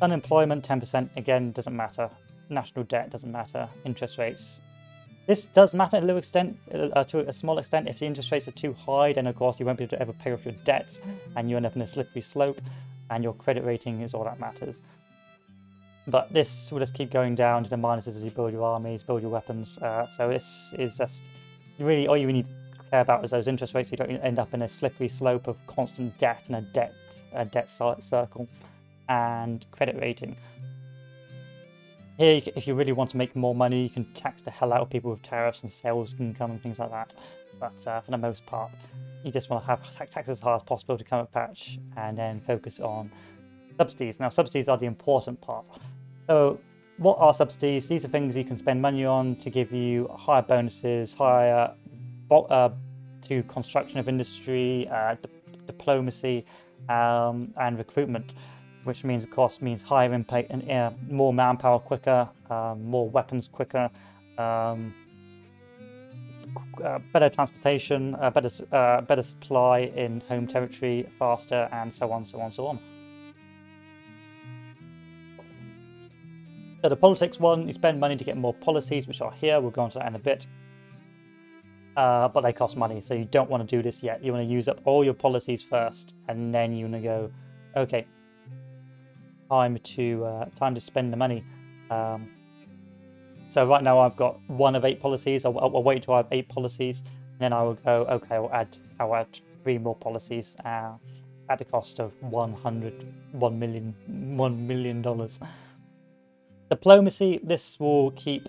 Unemployment, 10%, again, doesn't matter. National debt doesn't matter. Interest rates. This does matter to a little extent, uh, to a small extent. If the interest rates are too high, then of course you won't be able to ever pay off your debts and you end up in a slippery slope and your credit rating is all that matters. But this will just keep going down to the minuses as you build your armies, build your weapons. Uh, so this is just really all you really care about is those interest rates so you don't end up in a slippery slope of constant debt and a debt a debt circle and credit rating. Here, if you really want to make more money, you can tax the hell out of people with tariffs and sales income and things like that. But uh, for the most part, you just want to have taxes as high as possible to come up patch and then focus on subsidies. Now, subsidies are the important part. So, what are subsidies? These are things you can spend money on to give you higher bonuses, higher uh, to construction of industry, uh, diplomacy, um, and recruitment which means, of course, means higher impact and uh, more manpower quicker, um, more weapons quicker, um, uh, better transportation, uh, better uh, better supply in home territory, faster, and so on, so on, so on. So the politics one, you spend money to get more policies, which are here. We'll go on to that in a bit. Uh, but they cost money, so you don't want to do this yet. You want to use up all your policies first, and then you want to go, okay, time to uh, time to spend the money. Um, So right now I've got one of eight policies. I'll, I'll wait till I have eight policies, and then I will go. Okay, I'll add. I'll add three more policies uh, at the cost of 100, 1 million, one million dollars. Diplomacy. This will keep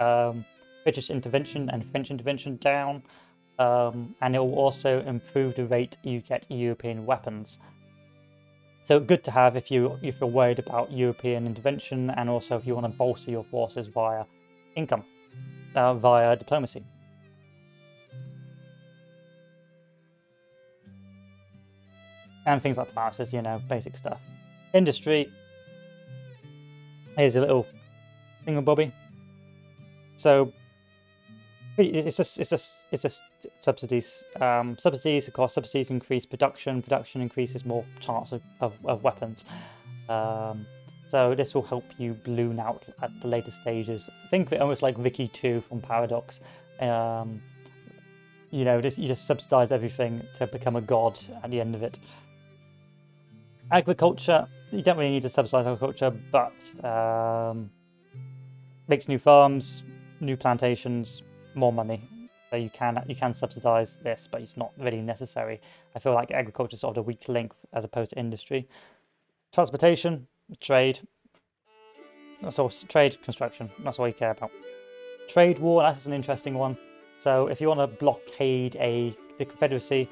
um, British intervention and French intervention down, um, and it will also improve the rate you get European weapons. So good to have if you if you're worried about European intervention, and also if you want to bolster your forces via income, uh, via diplomacy. And things like farces, you know, basic stuff. Industry. Here's a little thingamabobby. So it's just it's just it's just subsidies. Um, subsidies, of course, subsidies increase production. Production increases more chance of, of, of weapons. Um, so this will help you balloon out at the later stages. Think of it almost like Vicky 2 from Paradox. Um, you know, you just subsidize everything to become a god at the end of it. Agriculture, you don't really need to subsidize agriculture, but um, makes new farms, new plantations, more money. So you can you can subsidize this, but it's not really necessary. I feel like agriculture is sort of the weak link as opposed to industry. Transportation, trade. That's all trade, construction. That's all you care about. Trade war. That's an interesting one. So if you want to blockade a the Confederacy,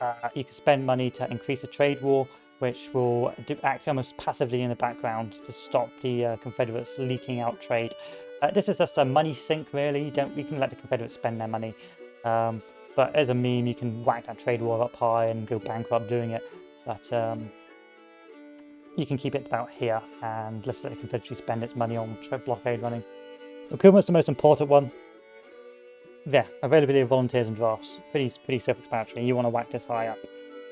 uh, you can spend money to increase a trade war, which will act almost passively in the background to stop the uh, Confederates leaking out trade. Uh, this is just a money sink, really. You don't you can let the Confederates spend their money, um, but as a meme, you can whack that trade war up high and go bankrupt doing it. But um, you can keep it about here, and let's let the Confederacy spend its money on blockade running. Recruitment's the most important one. Yeah, availability of volunteers and drafts. Pretty pretty self-explanatory. You want to whack this high up.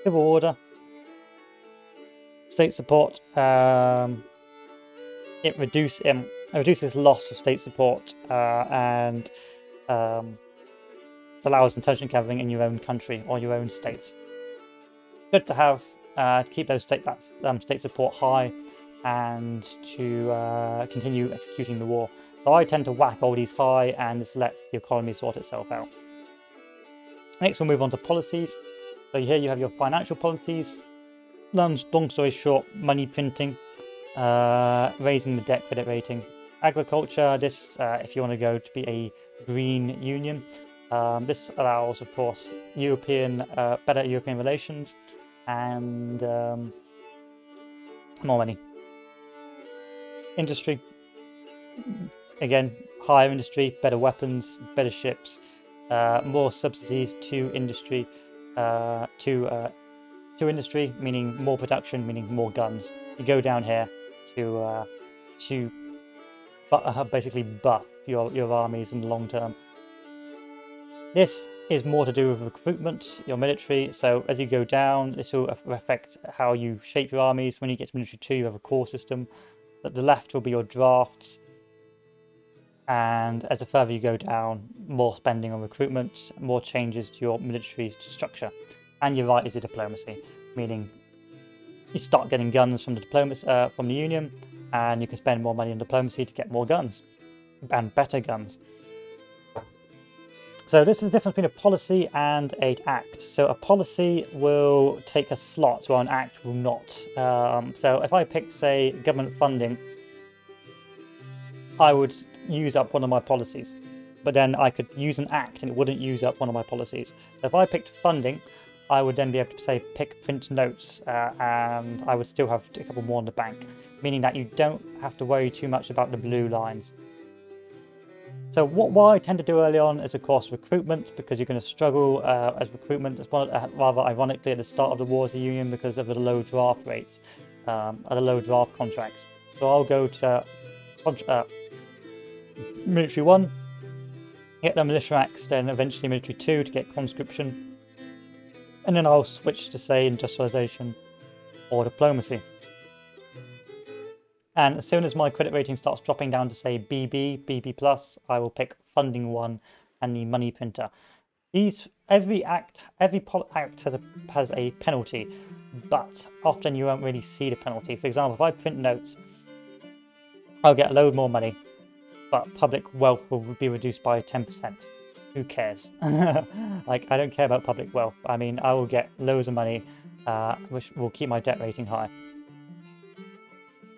Civil order. State support. Um, it reduce um, reduces loss of state support uh, and um, allows intelligence gathering in your own country or your own states. Good to have uh, to keep those state that um, state support high and to uh, continue executing the war. So I tend to whack all these high and just let the economy sort itself out. Next, we'll move on to policies. So here you have your financial policies. Long, long story short, money printing, uh, raising the debt credit rating, agriculture, this, uh, if you want to go to be a green union, um, this allows, of course, European, uh, better European relations and um, more money. Industry, again, higher industry, better weapons, better ships, uh, more subsidies to industry, uh, to uh, to industry, meaning more production, meaning more guns. You go down here to uh, to uh, basically buff your, your armies in the long term. This is more to do with recruitment, your military. So as you go down, this will affect how you shape your armies. When you get to military 2, you have a corps system. At the left will be your drafts. And as the further you go down, more spending on recruitment, more changes to your military structure. And your right is your diplomacy, meaning you start getting guns from the diplomacy uh, from the Union, and you can spend more money on diplomacy to get more guns and better guns. So this is the difference between a policy and an act. So a policy will take a slot while an act will not. Um, so if I picked, say, government funding, I would use up one of my policies. But then I could use an act and it wouldn't use up one of my policies. So if I picked funding, I would then be able to say pick print notes uh, and I would still have a couple more in the bank, meaning that you don't have to worry too much about the blue lines. So what, what I tend to do early on is of course recruitment because you're going to struggle uh, as recruitment, one, uh, rather ironically at the start of the Wars of the Union because of the low draft rates, um, the low draft contracts. So I'll go to uh, military 1, get the militia acts, then eventually military 2 to get conscription, and then I'll switch to say industrialization or diplomacy. And as soon as my credit rating starts dropping down to say BB, BB plus, I will pick funding one and the money printer. These every act every act has a has a penalty, but often you won't really see the penalty. For example, if I print notes, I'll get a load more money. But public wealth will be reduced by 10%. Who cares? like, I don't care about public wealth. I mean, I will get loads of money, uh, which will keep my debt rating high.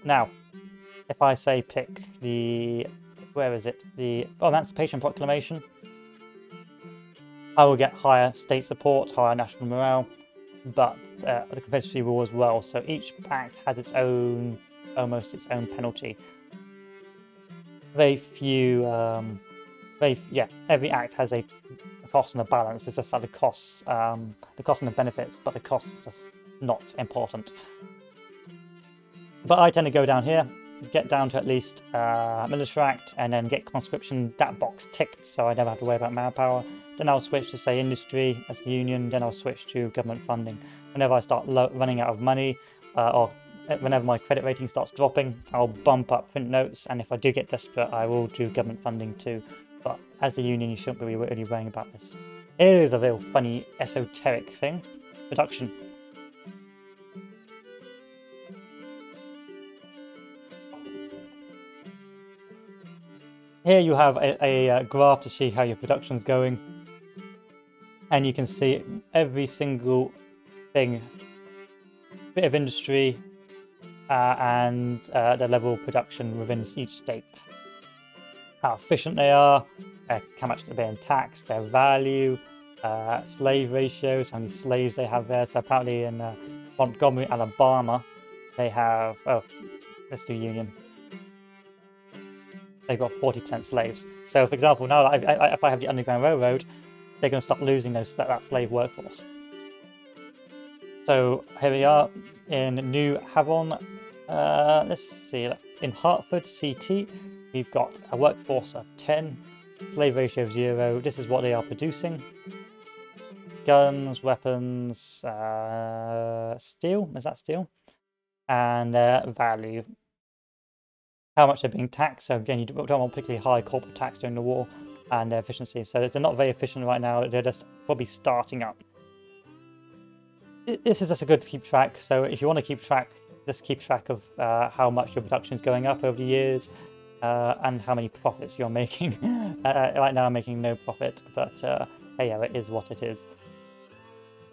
Now, if I say pick the, where is it? The oh, Emancipation Proclamation, I will get higher state support, higher national morale, but uh, the Confederacy will as well. So each act has its own, almost its own penalty. Very few, um, very yeah. Every act has a, cost and a balance. It's just that the costs, um, the cost and the benefits, but the cost is just not important. But I tend to go down here, get down to at least uh, military act, and then get conscription that box ticked, so I never have to worry about manpower. Then I'll switch to say industry as the union. Then I'll switch to government funding. Whenever I start running out of money, uh, or whenever my credit rating starts dropping, I'll bump up print notes. And if I do get desperate, I will do government funding too. But as a union, you shouldn't be really worrying about this. Here is a real funny esoteric thing: production. Here you have a, a, a, graph to see how your production is going. And you can see every single thing, bit of industry, uh, and uh, the level of production within each state. How efficient they are, uh, how much they're being taxed, their value, uh, slave ratios, how many slaves they have there. So apparently in uh, Montgomery, Alabama, they have, oh, let's do Union they've got 40% slaves. So, for example, now if I, if I have the Underground Railroad, they're going to start losing those that, that slave workforce. So here we are in New Haven. Uh, let's see, in Hartford CT, we've got a workforce of 10, slave ratio of 0. This is what they are producing. Guns, weapons, uh, steel, is that steel? And uh, value, how much they're being taxed. So again, you don't want particularly high corporate tax during the war and their efficiency. So they're not very efficient right now. They're just probably starting up. This is just a good keep track. So if you want to keep track, just keep track of uh, how much your production is going up over the years uh, and how many profits you're making. uh, right now I'm making no profit, but uh, hey, yeah, it is what it is.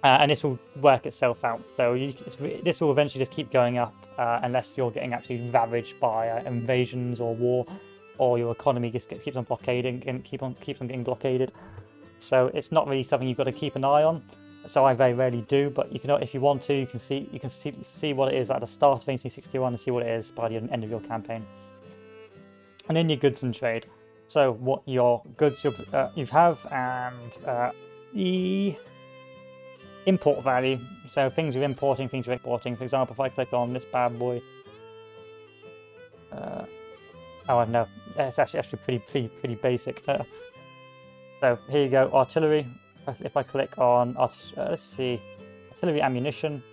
Uh, and this will work itself out. So you, this will eventually just keep going up uh, unless you're getting actually ravaged by uh, invasions or war, or your economy just keeps on blockading and keep on keeps on getting blockaded. So it's not really something you've got to keep an eye on. So I very rarely do, but you can, if you want to, you can see you can see see what it is at the start of 1861 and see what it is by the end of your campaign. And then your goods and trade. So what your goods you've, uh, you have and uh, the import value. So things you're importing, things you're exporting. For example, if I click on this bad boy, uh, oh no, it's actually actually pretty pretty pretty basic. Uh, so here you go, artillery. If I click on, uh, let's see, artillery ammunition.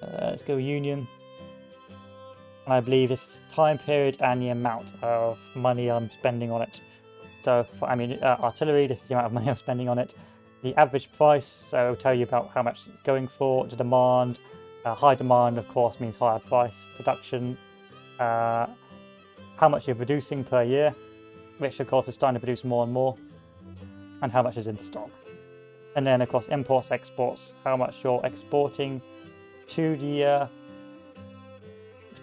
Uh, let's go Union. I believe this time period and the amount of money I'm spending on it. So, for, I mean, uh, artillery, this is the amount of money I'm spending on it the average price, so it'll tell you about how much it's going for, the demand. Uh, high demand, of course, means higher price. Production, uh, how much you're producing per year, which of course is starting to produce more and more, and how much is in stock. And then, of course, imports, exports, how much you're exporting to the uh,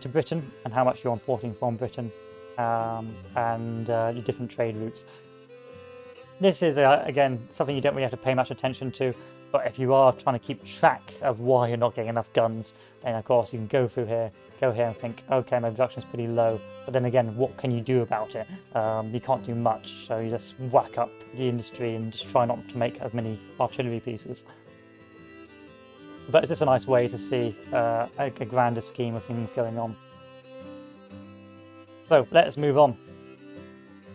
to Britain, and how much you're importing from Britain, um, and uh, the different trade routes. This is, uh, again, something you don't really have to pay much attention to, but if you are trying to keep track of why you're not getting enough guns, then of course you can go through here, go here and think, okay, my production is pretty low, but then again, what can you do about it? Um, you can't do much, so you just whack up the industry and just try not to make as many artillery pieces. But it's just a nice way to see uh, a, a grander scheme of things going on. So let's move on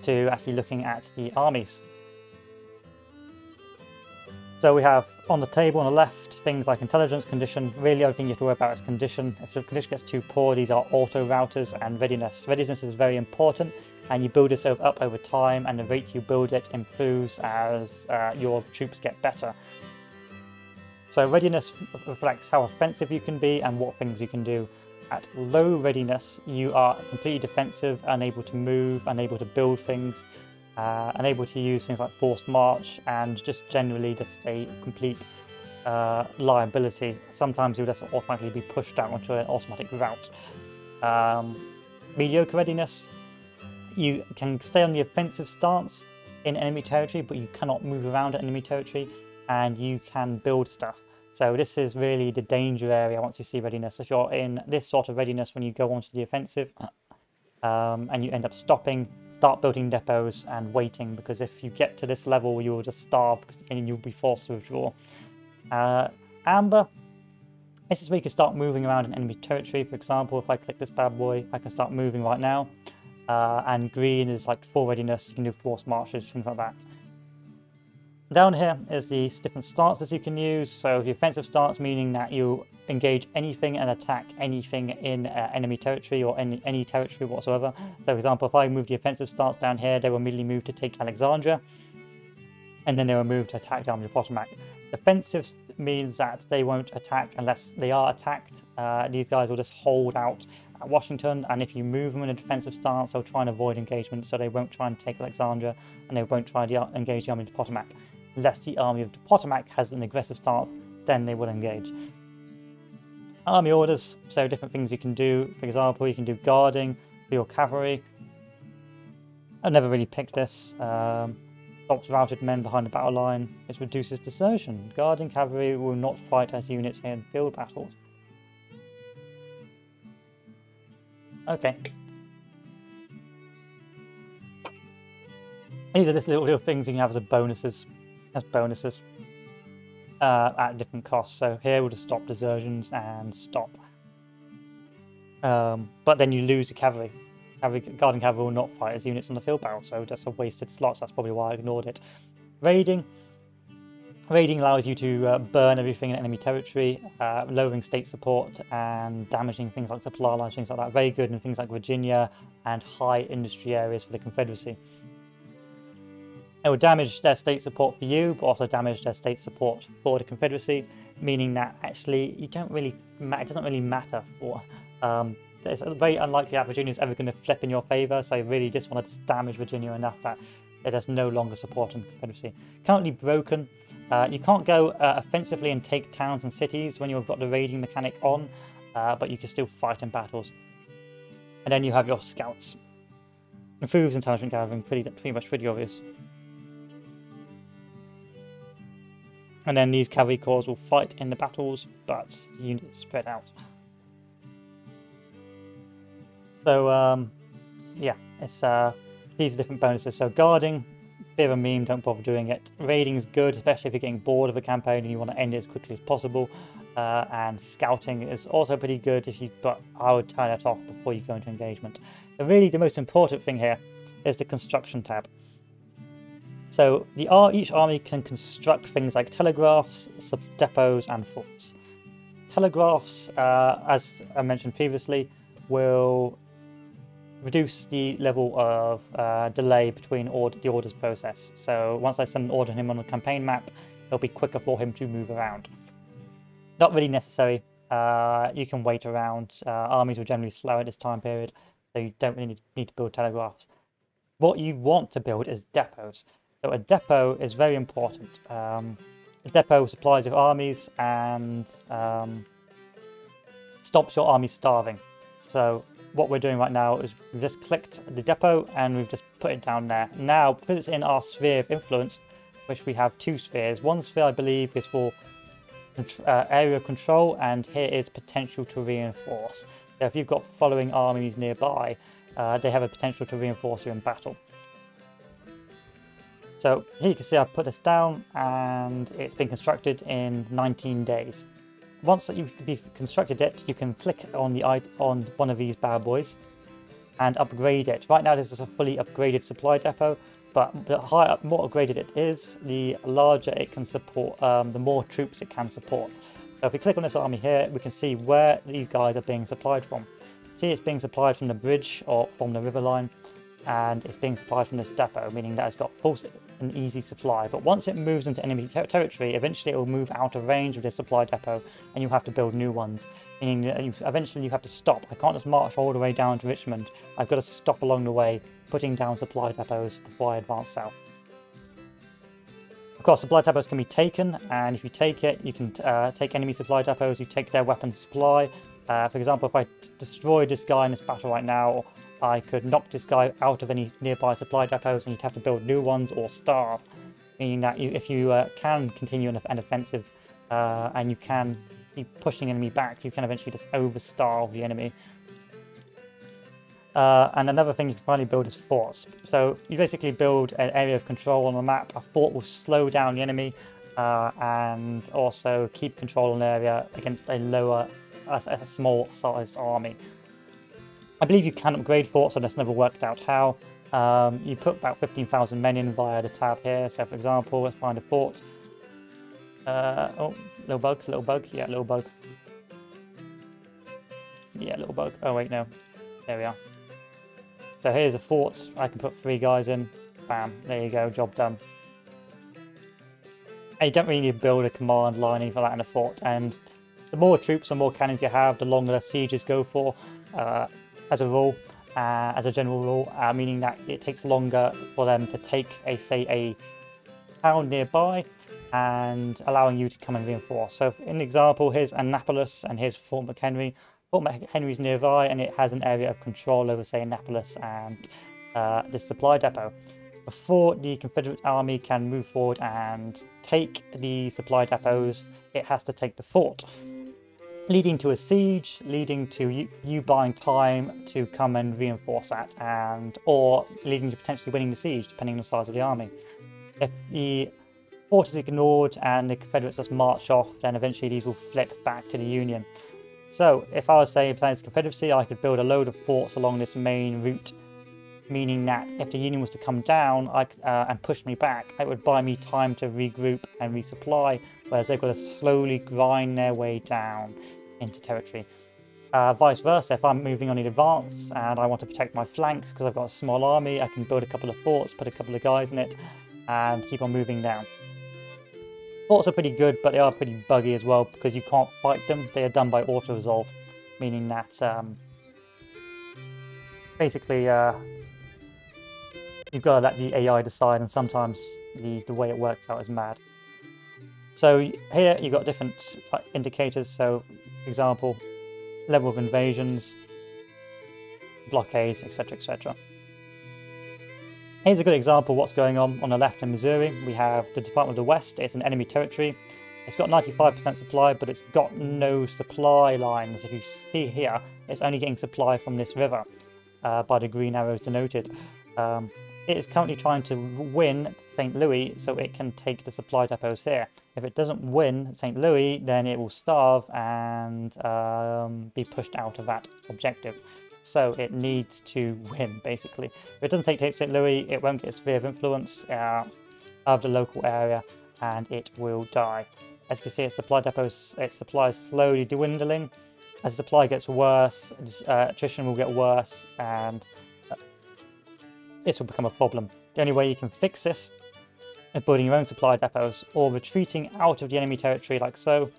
to actually looking at the armies. So we have on the table on the left things like intelligence, condition. Really, only thing you have to worry about is condition. If the condition gets too poor, these are auto routers and readiness. Readiness is very important, and you build yourself up over time, and the rate you build it improves as uh, your troops get better. So readiness reflects how offensive you can be and what things you can do. At low readiness, you are completely defensive, unable to move, unable to build things, uh, unable to use things like forced march, and just generally just a complete uh, liability. Sometimes you'll just automatically be pushed out onto an automatic route. Um, mediocre readiness, you can stay on the offensive stance in enemy territory, but you cannot move around enemy territory, and you can build stuff. So this is really the danger area once you see readiness. If you're in this sort of readiness when you go onto the offensive, um, and you end up stopping, start building depots and waiting, because if you get to this level, you will just starve and you'll be forced to withdraw. Uh, amber, this is where you can start moving around in enemy territory. For example, if I click this bad boy, I can start moving right now. Uh, and green is like full readiness, you can do force marches, things like that. Down here is the different stances you can use. So the offensive stance meaning that you engage anything and attack anything in uh, enemy territory or any, any territory whatsoever. So for example, if I move the offensive stance down here, they will immediately move to take Alexandria. And then they will move to attack the Army of Potomac. Defensive means that they won't attack unless they are attacked. Uh, these guys will just hold out at Washington, and if you move them in a defensive stance, they'll try and avoid engagement, so they won't try and take Alexandria, and they won't try to engage the Army of Potomac unless the army of the Potomac has an aggressive stance, then they will engage. Army orders, so different things you can do. For example, you can do guarding for your cavalry. I've never really picked this. Um, stops routed men behind the battle line. It reduces desertion. Guarding cavalry will not fight as units in field battles. Okay. These are just little, little things you can have as bonuses as bonuses uh, at different costs. So here we'll just stop desertions and stop. Um, but then you lose your cavalry. Cavalry, guarding cavalry will not fight as units on the field battle, so that's a wasted slot. So that's probably why I ignored it. Raiding. Raiding allows you to uh, burn everything in enemy territory, uh, lowering state support and damaging things like supply lines, things like that. Very good in things like Virginia and high industry areas for the Confederacy. It will damage their state support for you, but also damage their state support for the Confederacy, meaning that actually you don't really it doesn't really matter for. Um, it's very unlikely that Virginia is ever going to flip in your favour, so really just want to damage Virginia enough that it has no longer support in the Confederacy. Currently broken. Uh, you can't go uh, offensively and take towns and cities when you've got the raiding mechanic on, uh, but you can still fight in battles. And then you have your scouts. Improves intelligent gathering, pretty, pretty much pretty obvious. And then these cavalry corps will fight in the battles, but the units spread out. So, um, yeah, it's uh, these are different bonuses. So guarding, bit of a meme, don't bother doing it. Raiding is good, especially if you're getting bored of a campaign and you want to end it as quickly as possible. Uh, and scouting is also pretty good if you, but I would turn it off before you go into engagement. But really, the most important thing here is the construction tab. So the each army can construct things like telegraphs, depots, and forts. Telegraphs, uh, as I mentioned previously, will reduce the level of uh, delay between order, the orders process. So once I send an order to him on the campaign map, it'll be quicker for him to move around. Not really necessary. Uh, you can wait around. Uh, armies will generally slow at this time period, so you don't really need to build telegraphs. What you want to build is depots. So a depot is very important. Um, a depot supplies your armies and um, stops your army starving. So what we're doing right now is we've just clicked the depot and we've just put it down there. Now, because it's in our sphere of influence, which we have two spheres. One sphere, I believe, is for uh, area control, and here is potential to reinforce. So if you've got following armies nearby, uh, they have a potential to reinforce you in battle. So here you can see I've put this down and it's been constructed in 19 days. Once you've constructed it, you can click on the on one of these bad boys and upgrade it. Right now this is a fully upgraded supply depot, but the higher, more upgraded it is, the larger it can support, um, the more troops it can support. So if we click on this army here, we can see where these guys are being supplied from. See it's being supplied from the bridge or from the river line. And it's being supplied from this depot, meaning that it's got full and easy supply. But once it moves into enemy ter territory, eventually it will move out of range of this supply depot, and you'll have to build new ones. Meaning you, eventually you have to stop. I can't just march all the way down to Richmond. I've got to stop along the way, putting down supply depots before I advance south. Of course, supply depots can be taken, and if you take it, you can uh, take enemy supply depots. You take their weapon supply. Uh, for example, if I destroy this guy in this battle right now, I could knock this guy out of any nearby supply depots and you'd have to build new ones or starve. Meaning that you, if you uh, can continue an, offensive uh, and you can keep pushing enemy back, you can eventually just overstarve the enemy. Uh, and another thing you can finally build is forts. So you basically build an area of control on the map. A fort will slow down the enemy uh, and also keep control of an area against a lower, a, a small sized army. I believe you can upgrade forts, and that's never worked out how. Um, you put about 15,000 men in via the tab here. So, for example, let's find a fort. Uh, oh, little bug, little bug. Yeah, little bug. Yeah, little bug. Oh, wait, no. There we are. So here's a fort. I can put three guys in. Bam. There you go. Job done. And you don't really need to build a command line for that in a fort. And the more troops and more cannons you have, the longer the sieges go for. Uh, as a rule, uh, as a general rule, uh, meaning that it takes longer for them to take a say a town nearby and allowing you to come and reinforce. So in example, here's Annapolis and here's Fort McHenry. Fort McHenry's nearby and it has an area of control over say Annapolis and uh, the supply depot. Before the Confederate army can move forward and take the supply depots, it has to take the fort leading to a siege, leading to you, you, buying time to come and reinforce that, and or leading to potentially winning the siege, depending on the size of the army. If the fort is ignored and the Confederates just march off, then eventually these will flip back to the Union. So, if I was saying Planet's Confederacy, I could build a load of forts along this main route, meaning that if the Union was to come down I, uh, and push me back, it would buy me time to regroup and resupply, whereas they've got to slowly grind their way down into territory. Uh, vice versa, if I'm moving on in advance and I want to protect my flanks because I've got a small army, I can build a couple of forts, put a couple of guys in it, and keep on moving down. Forts are pretty good, but they are pretty buggy as well because you can't fight them. They are done by auto-resolve, meaning that um, basically uh, you've got to let the AI decide and sometimes the, the way it works out is mad. So here you've got different uh, indicators. So example, level of invasions, blockades, etc, etc. Here's a good example of what's going on on the left in Missouri. We have the Department of the West, it's an enemy territory. It's got 95% supply, but it's got no supply lines. If you see here, it's only getting supply from this river uh, by the green arrows denoted. Um, it is currently trying to win St. Louis so it can take the supply depots here. If it doesn't win St. Louis, then it will starve and um, be pushed out of that objective. So it needs to win, basically. If it doesn't take St. Louis, it won't get a sphere of influence uh, of the local area and it will die. As you can see, its supply depots, its supply is slowly dwindling. As supply gets worse, uh, attrition will get worse and this will become a problem. The only way you can fix this is building your own supply depots or retreating out of the enemy territory like so,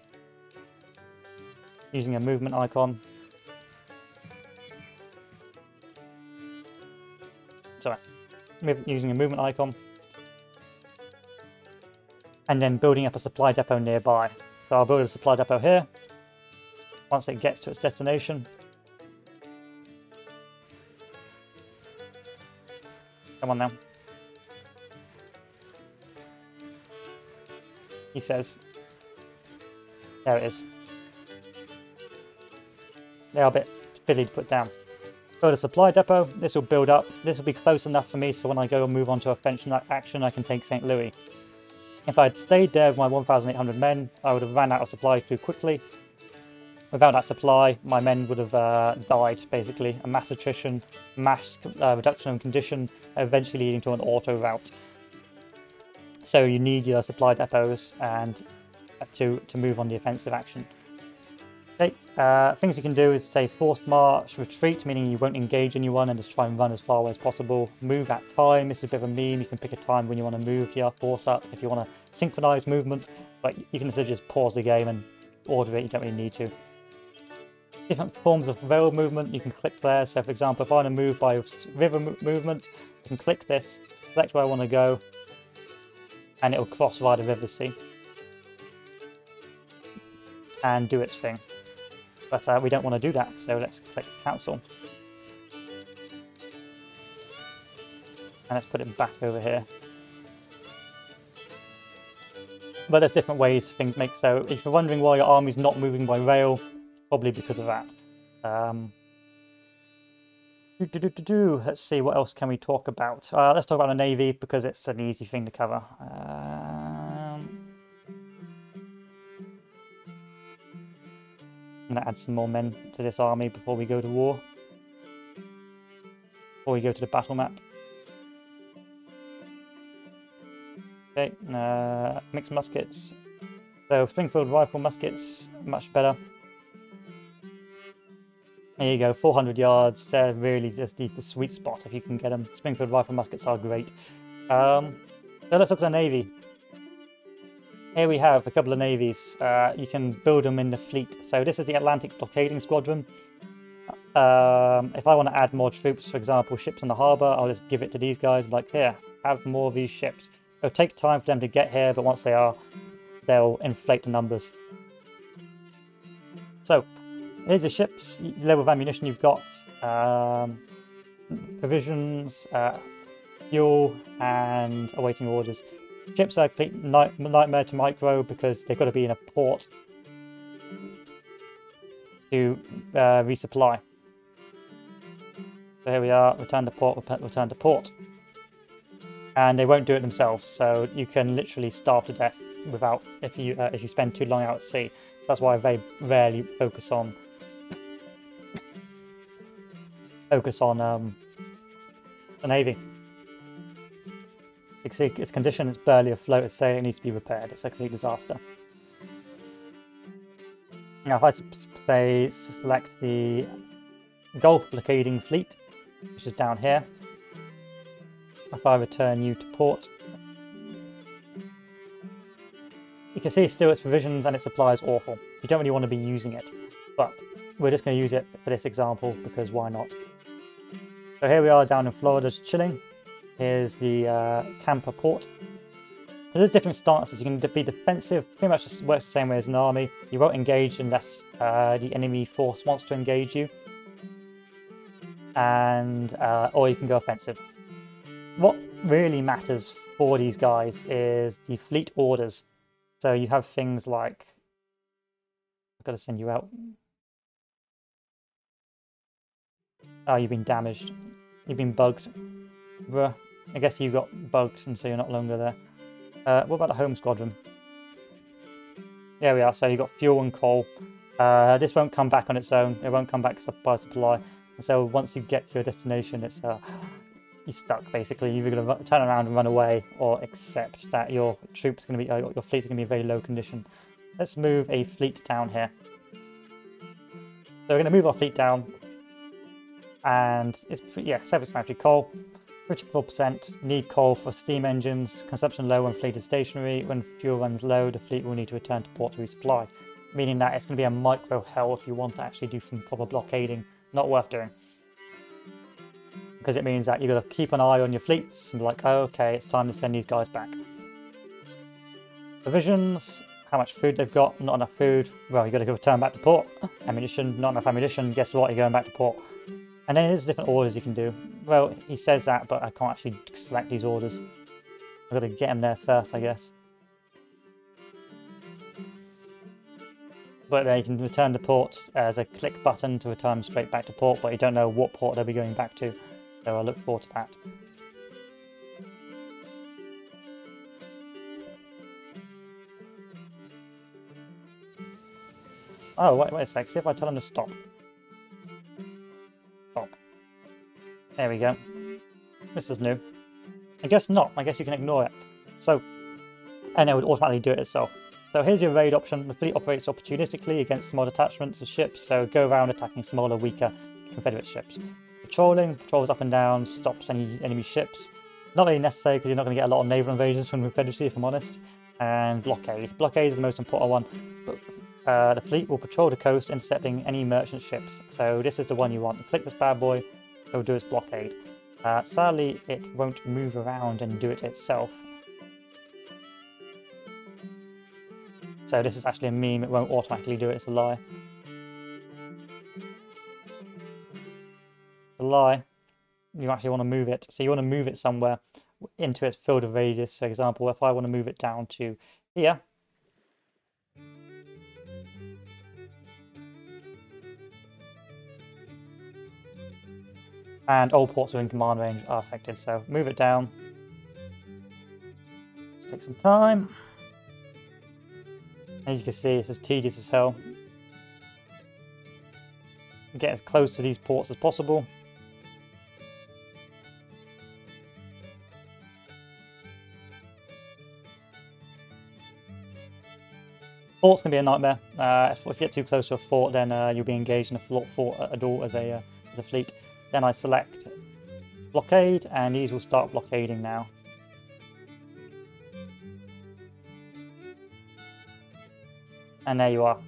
using a movement icon. Sorry, using a movement icon. And then building up a supply depot nearby. So I'll build a supply depot here. Once it gets to its destination, Come on now. He says. There it is. They are a bit fiddly to put down. Build a supply depot. This will build up. This will be close enough for me so when I go and move on to offensive action, I can take St. Louis. If I had stayed there with my 1,800 men, I would have ran out of supply too quickly Without that supply, my men would have uh, died, basically. A mass attrition, mass uh, reduction in condition, eventually leading to an auto rout. So you need your supply depots and uh, to, to move on the offensive action. Okay, uh, things you can do is say forced march, retreat, meaning you won't engage anyone and just try and run as far away as possible. Move at time, this is a bit of a meme, you can pick a time when you want to move your force up if you want to synchronize movement, but you can essentially just pause the game and order it, you don't really need to. Different forms of rail movement, you can click there, so for example if I want to move by river movement, I can click this, select where I want to go, and it will cross via the river sea and do its thing. But uh, we don't want to do that, so let's click cancel. And let's put it back over here. But there's different ways things make so if you're wondering why your army's not moving by rail, probably because of that. Um, Let's see, what else can we talk about? Uh, let's talk about the Navy because it's an easy thing to cover. Um, I'm going to add some more men to this army before we go to war. Before we go to the battle map. Okay, uh, mixed muskets. So Springfield rifle muskets, much better. There you go, 400 yards. They're really just the, the sweet spot if you can get them. Springfield rifle muskets are great. Um, so let's look at the navy. Here we have a couple of navies. Uh, you can build them in the fleet. So this is the Atlantic Blockading Squadron. Um, if I want to add more troops, for example, ships in the harbour, I'll just give it to these guys. Like, here, have more of these ships. It'll take time for them to get here, but once they are, they'll inflate the numbers. So, here's your ships, level of ammunition you've got, um, provisions, uh, fuel, and awaiting orders. Ships are a complete night nightmare to micro because they've got to be in a port to uh, resupply. So here we are, return to port, return to port. And they won't do it themselves, so you can literally starve to death without if you uh, if you spend too long out at sea. So that's why I very rarely focus on focus on um, the navy. See its condition, it's barely afloat, it's saying it needs to be repaired. It's a complete disaster. Now if I say select the Gulf blockading fleet, which is down here, if I return you to port, you can see still its provisions and its supply is awful. You don't really want to be using it, but we're just going to use it for this example because why not? So here we are down in Florida, just chilling. Here's the uh, Tampa port. So there's different stances. You can be defensive, pretty much just works the same way as an army. You won't engage unless uh, the enemy force wants to engage you. And, uh, or you can go offensive. What really matters for these guys is the fleet orders. So you have things like, I've got to send you out. Oh, you've been damaged. You've been bugged. Bruh. I guess you got bugged and so you're not longer there. Uh, what about the home squadron? There we are, so you got fuel and coal. Uh, this won't come back on its own. It won't come back by supply. And so once you get to your destination, it's uh, you're stuck basically. You're going to turn around and run away or accept that your troops going to be, uh, your fleet is going to be in very low condition. Let's move a fleet down here. So we're going to move our fleet down and it's, yeah, self-explanatory coal. 54% need coal for steam engines, consumption low when fleet is stationary, when fuel runs low the fleet will need to return to port to resupply, meaning that it's going to be a micro hell if you want to actually do some proper blockading, not worth doing. Because it means that you've got to keep an eye on your fleets and be like, oh, okay, it's time to send these guys back. Provisions, how much food they've got, not enough food, well, you've got to go return back to port. Ammunition, not enough ammunition, guess what, you're going back to port. And then there's different orders you can do. Well, he says that, but I can't actually select these orders. I've got to get him there first, I guess. But then you can return to port as a click button to return straight back to port, but you don't know what port they'll be going back to. So I look forward to that. Oh, wait, wait a sec. See if I tell him to stop. There we go. This is new. I guess not. I guess you can ignore it. So, and it would automatically do it itself. So here's your raid option. The fleet operates opportunistically against small detachments of ships, so go around attacking smaller, weaker Confederate ships. Patrolling, patrols up and down, stops any enemy ships. Not really necessary because you're not going to get a lot of naval invasions from the Confederacy, if I'm honest. And blockade. Blockade is the most important one. But uh, the fleet will patrol the coast, intercepting any merchant ships. So this is the one you want. click this bad boy, it'll do its blockade. Uh, sadly, it won't move around and do it itself. So this is actually a meme, it won't automatically do it, it's a lie. It's a lie. You actually want to move it. So you want to move it somewhere into its field of radius. For example, if I want to move it down to here, and all ports within command range are affected. So move it down. Just take some time. As you can see, it's as tedious as hell. Get as close to these ports as possible. Fort's going to be a nightmare. Uh, if, if, you get too close to a fort, then uh, you'll be engaged in a fort, fort at a door as a, uh, as a fleet. Then I select blockade, and these will start blockading now. And there you are.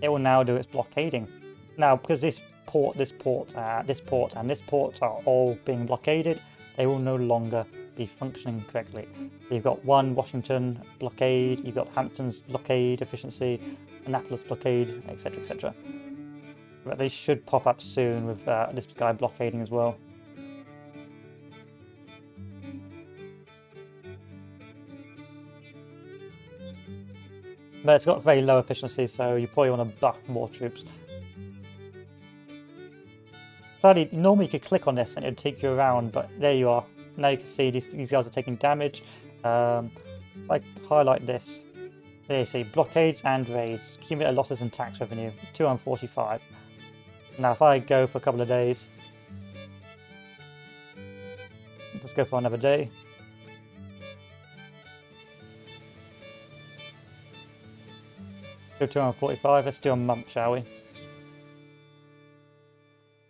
It will now do its blockading. Now, because this port, this port, uh, this port, and this port are all being blockaded, they will no longer be functioning correctly. You've got one Washington blockade, you've got Hampton's blockade efficiency, Annapolis blockade, etc. etc. But they should pop up soon with uh, this guy blockading as well. But it's got very low efficiency, so you probably want to buff more troops. Sadly, normally you could click on this and it would take you around, but there you are. Now you can see these, these guys are taking damage. Um, I highlight this. There you see, blockades and raids, cumulative losses and tax revenue, 245. Now if I go for a couple of days, let's go for another day. Go 245, let's do a month, shall we?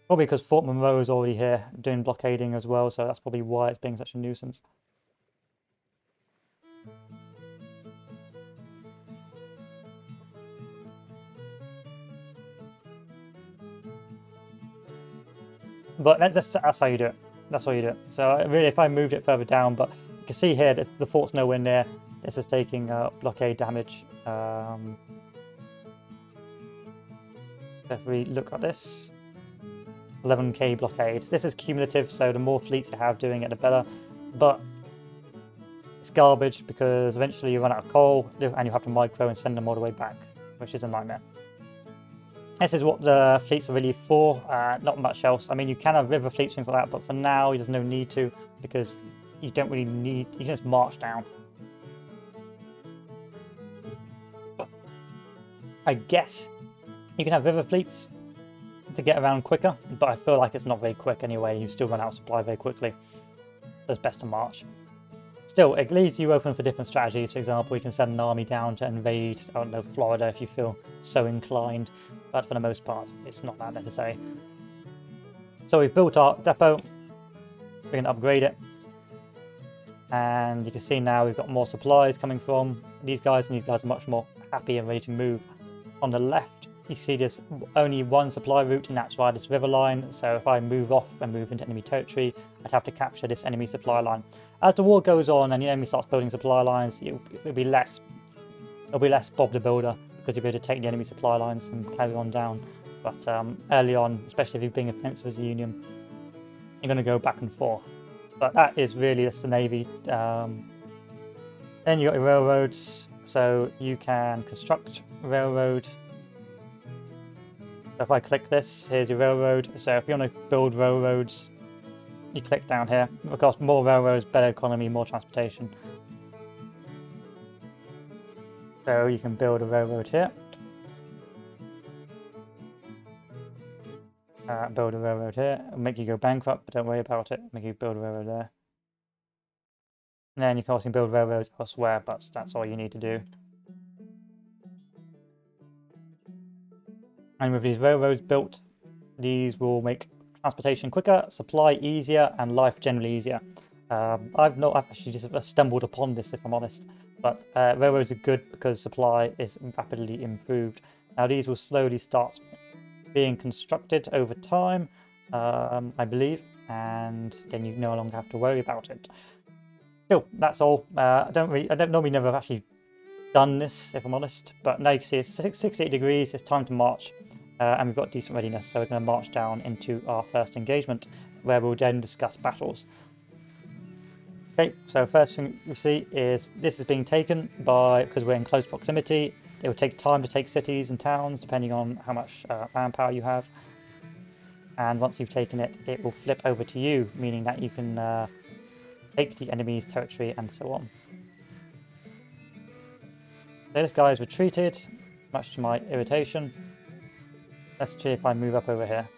Probably because Fort Monroe is already here doing blockading as well, so that's probably why it's being such a nuisance. But that's, that's how you do it. That's how you do it. So really, if I moved it further down, but you can see here that the fort's nowhere near. This is taking uh, blockade damage. Um, if we look at this, 11k blockade. This is cumulative, so the more fleets you have doing it, the better. But it's garbage because eventually you run out of coal and you have to micro and send them all the way back, which is a nightmare. This is what the fleets are really for, uh, not much else. I mean, you can have river fleets, things like that, but for now, there's no need to because you don't really need, you can just march down. I guess you can have river fleets to get around quicker, but I feel like it's not very quick anyway. And you still run out of supply very quickly. So it's best to march. Still, it leaves you open for different strategies. For example, you can send an army down to invade, I don't know, Florida if you feel so inclined. But for the most part, it's not that necessary. So we've built our depot. We're going to upgrade it. And you can see now we've got more supplies coming from these guys, and these guys are much more happy and ready to move. On the left, you see there's only one supply route and that's via this river line so if I move off and move into enemy territory I'd have to capture this enemy supply line. As the war goes on and the enemy starts building supply lines it'll, be less it'll be less Bob the Builder because you'll be able to take the enemy supply lines and carry on down but um, early on especially if you're being offensive as a union you're going to go back and forth but that is really just the navy um, then you got your railroads so you can construct railroad if I click this, here's your railroad. So if you want to build railroads, you click down here. Of course, more railroads, better economy, more transportation. So you can build a railroad here. Uh, build a railroad here. It'll make you go bankrupt, but don't worry about it. Make you build a railroad there. And then you can also build railroads elsewhere, but that's all you need to do. And with these railroads built, these will make transportation quicker, supply easier, and life generally easier. Um, I've not I've actually just stumbled upon this, if I'm honest. But uh, railroads are good because supply is rapidly improved. Now these will slowly start being constructed over time, um, I believe, and then you no longer have to worry about it. Cool, that's all. Uh, I don't really, I don't normally never have actually done this, if I'm honest, but now you can see it's 68 degrees, it's time to march, uh, and we've got decent readiness, so we're going to march down into our first engagement, where we'll then discuss battles. Okay, so first thing we see is this is being taken by, because we're in close proximity, it will take time to take cities and towns, depending on how much uh, manpower you have. And once you've taken it, it will flip over to you, meaning that you can uh, take the enemy's territory and so on. This guy is retreated, much to my irritation. Let's see if I move up over here.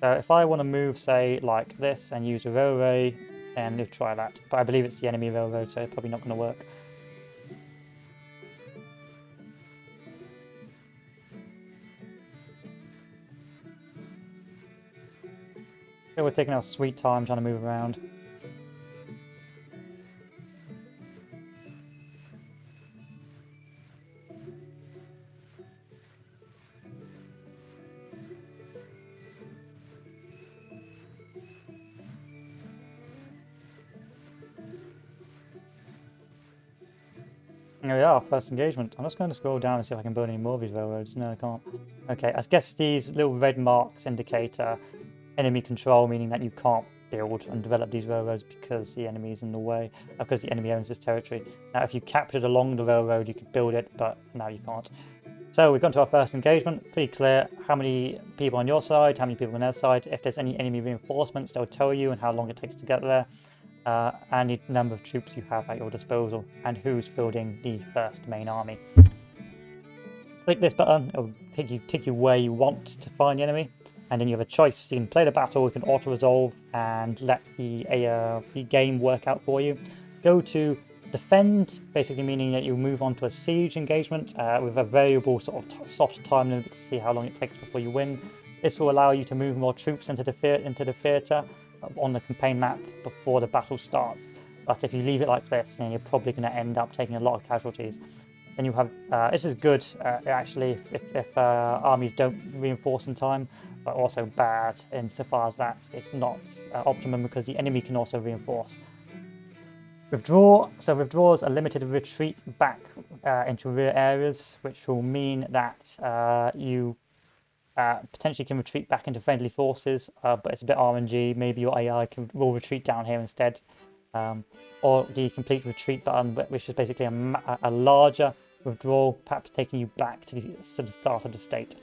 So if I want to move, say, like this and use a railway, we'll try that. But I believe it's the enemy railroad, so it's probably not going to work. We're taking our sweet time trying to move around. Here we are, first engagement. I'm just going to scroll down and see if I can build any more of these railroads. No, I can't. Okay, I guess these little red marks indicate uh, enemy control, meaning that you can't build and develop these railroads because the enemy is in the way, because the enemy owns this territory. Now, if you captured along the railroad, you could build it, but now you can't. So we've gone to our first engagement. Pretty clear how many people on your side, how many people on their side. If there's any enemy reinforcements, they'll tell you and how long it takes to get there. Uh, and the number of troops you have at your disposal, and who's fielding the first main army. Click this button, it'll take you, take you where you want to find the enemy and then you have a choice. You can play the battle, you can auto-resolve and let the, uh, the game work out for you. Go to defend, basically meaning that you move on to a siege engagement uh, with a variable sort of soft time limit to see how long it takes before you win. This will allow you to move more troops into the, into the theatre on the campaign map before the battle starts. But if you leave it like this, then you're probably going to end up taking a lot of casualties. Then you have, uh, this is good uh, actually if, if uh, armies don't reinforce in time but also bad insofar as that it's not uh, optimum because the enemy can also reinforce. Withdraw, so withdrawals are limited retreat back uh, into rear areas, which will mean that uh, you uh, potentially can retreat back into friendly forces, uh, but it's a bit RNG. Maybe your AI can will retreat down here instead. Um, or the complete retreat button, which is basically a, a larger withdrawal, perhaps taking you back to the, to the start of the state.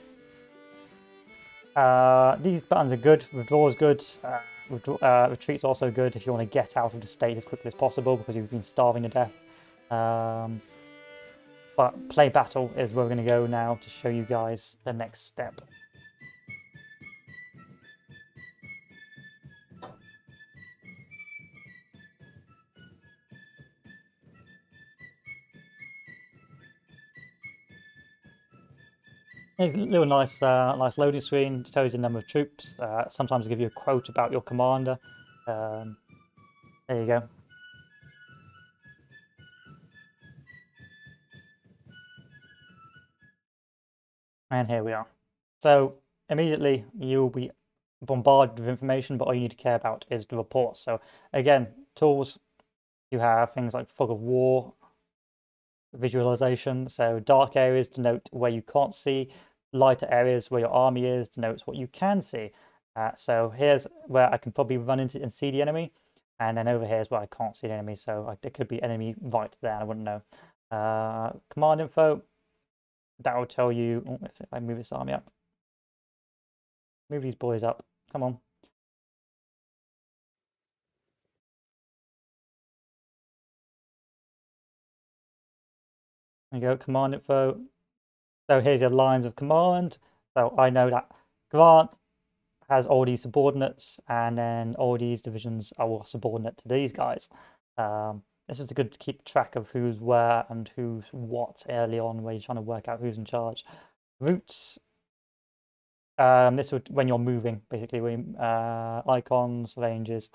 Uh, these buttons are good. Withdraw is good. Uh, withdraw, uh, retreat's also good if you want to get out of the state as quickly as possible because you've been starving to death. Um, but play battle is where we're going to go now to show you guys the next step. It's a little nice, uh, nice loading screen. It tells you the number of troops. Uh, sometimes give you a quote about your commander. Um, there you go. And here we are. So immediately you'll be bombarded with information, but all you need to care about is the reports. So again, tools, you have things like fog of war, visualization. So dark areas denote where you can't see, lighter areas where your army is denotes what you can see. Uh, so here's where I can probably run into and see the enemy. And then over here is where I can't see the enemy. So I, there could be enemy right there. I wouldn't know. Uh, command info. That will tell you oh, if I move this army up. Move these boys up. Come on. There you go. Command info. So here's your lines of command. So I know that Grant has all these subordinates and then all these divisions are all subordinate to these guys. Um, this is good to keep track of who's where and who's what early on where you're trying to work out who's in charge. routes. Um, this would when you're moving, basically, we, uh, icons, ranges.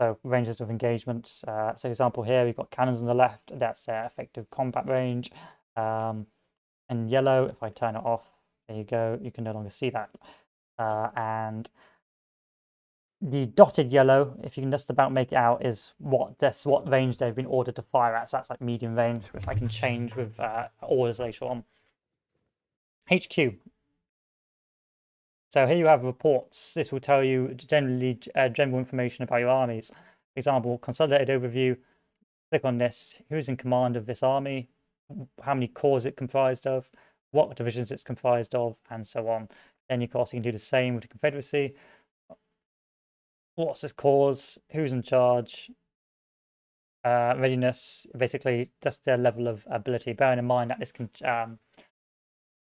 So ranges of engagements. Uh, so example here, we've got cannons on the left. That's their effective combat range. Um, and yellow, if I turn it off, there you go. You can no longer see that. Uh, and the dotted yellow, if you can just about make it out, is what this what range they've been ordered to fire at. So that's like medium range, which I can change with uh, orders later on. HQ. So here you have reports. This will tell you generally uh, general information about your armies. For example, consolidated overview. Click on this. Who's in command of this army? How many corps it comprised of? What divisions it's comprised of, and so on. Then of course you can do the same with the Confederacy what's its cause, who's in charge, uh, readiness, basically just their level of ability, bearing in mind that this can, um,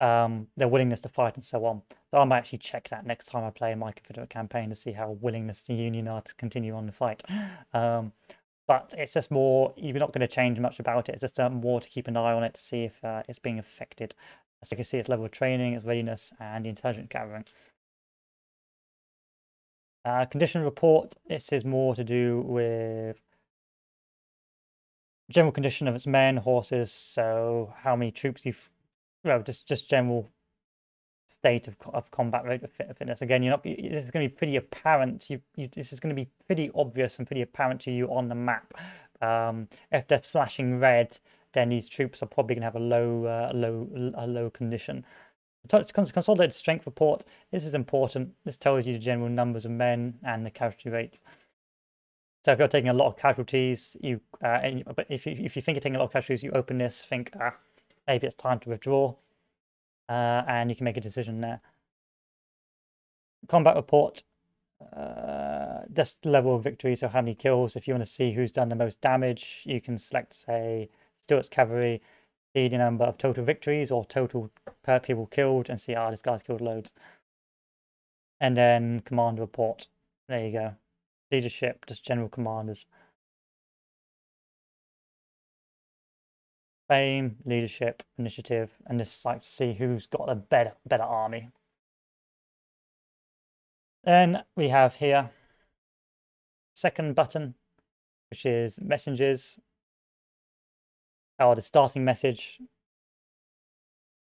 um, their willingness to fight and so on. So I might actually check that next time I play my Confederate campaign to see how willingness the Union are to continue on the fight. Um, but it's just more, you're not going to change much about it. It's just uh, more to keep an eye on it to see if uh, it's being affected. So you can see its level of training, its readiness, and the intelligence gathering. Uh, condition report, this is more to do with general condition of its men, horses, so how many troops you've, well, just, just general state of, of combat rate of fitness. Again, you're not, it's going to be pretty apparent, you, you, this is going to be pretty obvious and pretty apparent to you on the map. Um, if they're flashing red, then these troops are probably going to have a low, uh, low, a low condition. Consolidated strength report. This is important. This tells you the general numbers of men and the casualty rates. So if you're taking a lot of casualties, you uh, and, but if you, if you think you're taking a lot of casualties, you open this, think ah, maybe it's time to withdraw, uh, and you can make a decision there. Combat report, uh, just level of victory, so how many kills. If you want to see who's done the most damage, you can select, say, Stuart's cavalry, see the number of total victories or total per people killed and see, ah, oh, this guy's killed loads. And then command report. There you go. Leadership, just general commanders. Fame, leadership, initiative, and just like to see who's got a better better army. Then we have here second button, which is messengers or the starting message.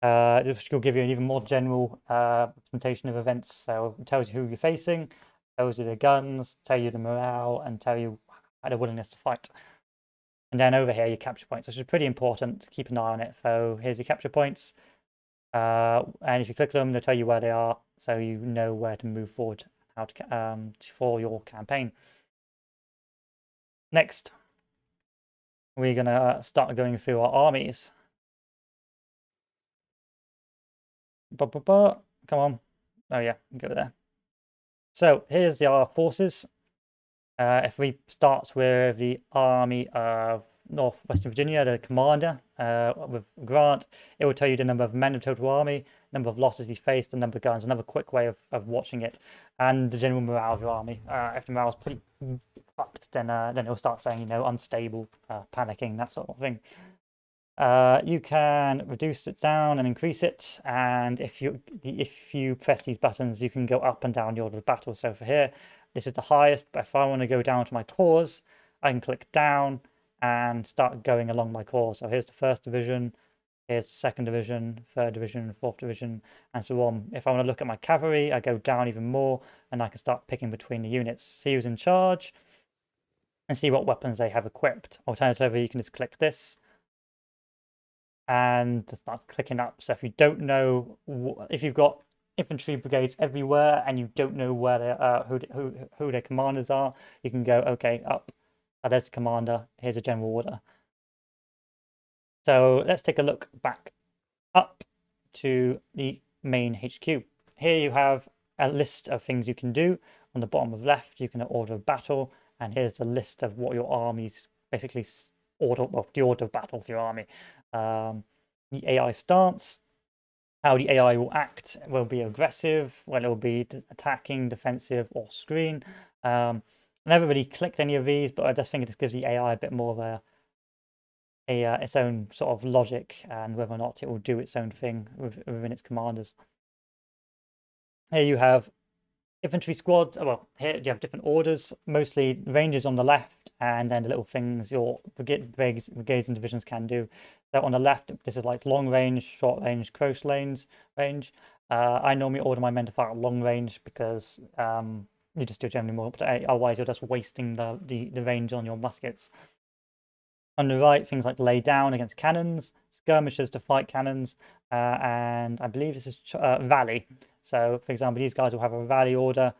Uh, which will give you an even more general uh, presentation of events. So it tells you who you're facing, tells you the guns, tell you the morale, and tell you the willingness to fight. And then over here, your capture points, which is pretty important. Keep an eye on it. So here's your capture points. Uh, and if you click them, they'll tell you where they are, so you know where to move forward how to, um, for your campaign. Next, we're going to start going through our armies. Ba, ba, ba. Come on. Oh yeah, go there. So here's our forces. Uh, if we start with the army of Northwestern Virginia, the commander uh, with Grant, it will tell you the number of men of total army, number of losses he faced, the number of guns, another quick way of, of watching it, and the general morale of your army. Uh, if the morale is pretty fucked, then uh, then it'll start saying, you know, unstable, uh, panicking, that sort of thing. Uh, you can reduce it down and increase it, and if you if you press these buttons, you can go up and down the order of battle. So for here, this is the highest, but if I want to go down to my corps, I can click down and start going along my corps. So here's the first division, here's the second division, third division, fourth division, and so on. If I want to look at my cavalry, I go down even more, and I can start picking between the units. See who's in charge, and see what weapons they have equipped. Alternatively, you can just click this, and start clicking up. So if you don't know, if you've got infantry brigades everywhere, and you don't know where they are, who, who, who their commanders are, you can go, okay, up Oh, there's the commander. Here's a general order. So let's take a look back up to the main HQ. Here you have a list of things you can do. On the bottom of left, you can order of battle, and here's a list of what your armies basically order, well, the order of battle for your army. Um, the AI stance, how the AI will act will be aggressive, whether it will be attacking, defensive, or screen. Um, I never really clicked any of these, but I just think it just gives the AI a bit more of a a uh, its own sort of logic and whether or not it will do its own thing within its commanders. Here you have infantry squads. Well, here you have different orders, mostly ranges on the left, and then the little things your brigade, brigades and divisions can do. So on the left, this is like long range, short range, close lanes range. Uh, I normally order my men to fire at long range because um, you just do generally more to eight. Otherwise, you're just wasting the, the, the range on your muskets. On the right, things like lay down against cannons, skirmishers to fight cannons, uh, and I believe this is uh, rally. So, for example, these guys will have a rally order,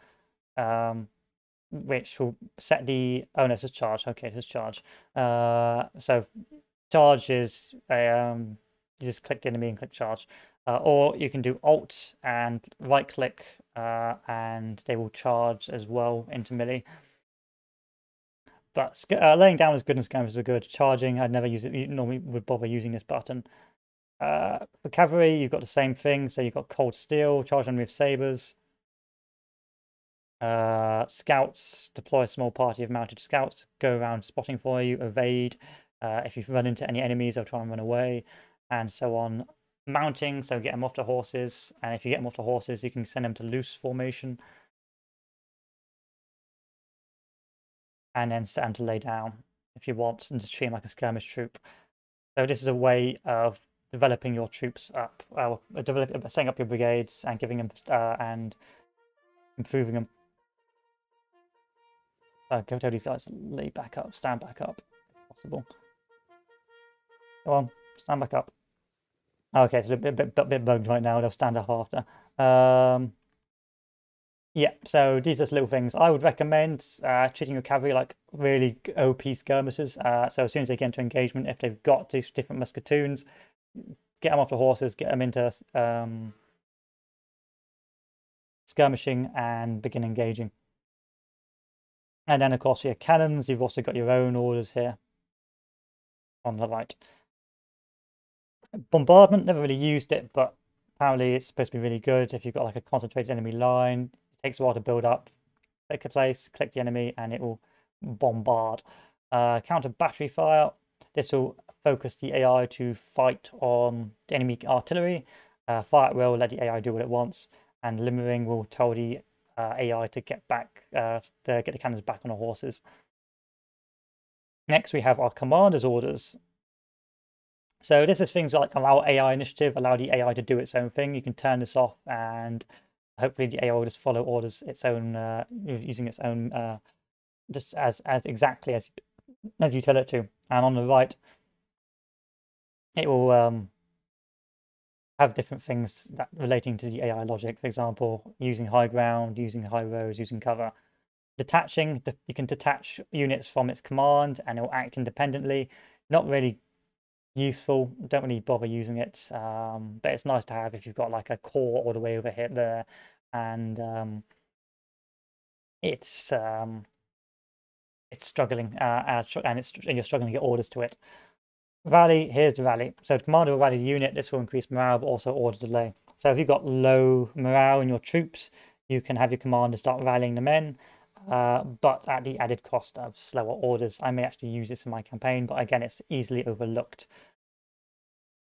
um, which will set the. Oh no, this is charge. Okay, it's is charge. Uh, so, charge is um, you just click the enemy and click charge. Uh, or you can do Alt and right click uh, and they will charge as well into melee. But uh, laying down is good and skirmishers are good. Charging, I'd never use it. You normally would bother using this button. Uh, for cavalry, you've got the same thing. So you've got cold steel, charge them with sabers. Uh, scouts deploy a small party of mounted scouts, go around spotting for you, evade. Uh, if you've run into any enemies, they'll try and run away, and so on mounting, so get them off the horses. And if you get them off the horses, you can send them to loose formation. And then set them to lay down if you want, and just treat them like a skirmish troop. So this is a way of developing your troops up, uh, setting up your brigades and giving them uh, and improving them. Uh, go tell these guys lay back up, stand back up, possible. Go on, stand back up. Okay, so a bit, bit, bit, bit bugged right now. They'll stand up after. Um, yeah, so these are little things. I would recommend uh, treating your cavalry like really OP skirmishers. Uh, so as soon as they get into engagement, if they've got these different musketoons, get them off the horses, get them into um, skirmishing and begin engaging. And then, of course, your cannons, you've also got your own orders here. On the right. Bombardment never really used it but apparently it's supposed to be really good if you've got like a concentrated enemy line. It takes a while to build up. Click a place click the enemy and it will bombard. Uh, counter battery fire. This will focus the ai to fight on the enemy artillery. Uh, fire will let the ai do what it wants and limbering will tell the uh, ai to get back uh, to get the cannons back on the horses next we have our commander's orders so this is things like allow AI initiative, allow the AI to do its own thing. You can turn this off and hopefully the AI will just follow orders its own, uh, using its own, uh, just as, as exactly as, as you tell it to. And on the right, it will um, have different things that relating to the AI logic. For example, using high ground, using high rows, using cover. Detaching, you can detach units from its command and it will act independently. Not really useful. Don't really bother using it, um, but it's nice to have if you've got like a corps all the way over here there, and um, it's um, it's struggling, uh, and it's and you're struggling to get orders to it. Rally, here's the rally. So the commander will rally the unit. This will increase morale, but also order delay. So if you've got low morale in your troops, you can have your commander start rallying the men. Uh, but at the added cost of slower orders. I may actually use this in my campaign, but again, it's easily overlooked.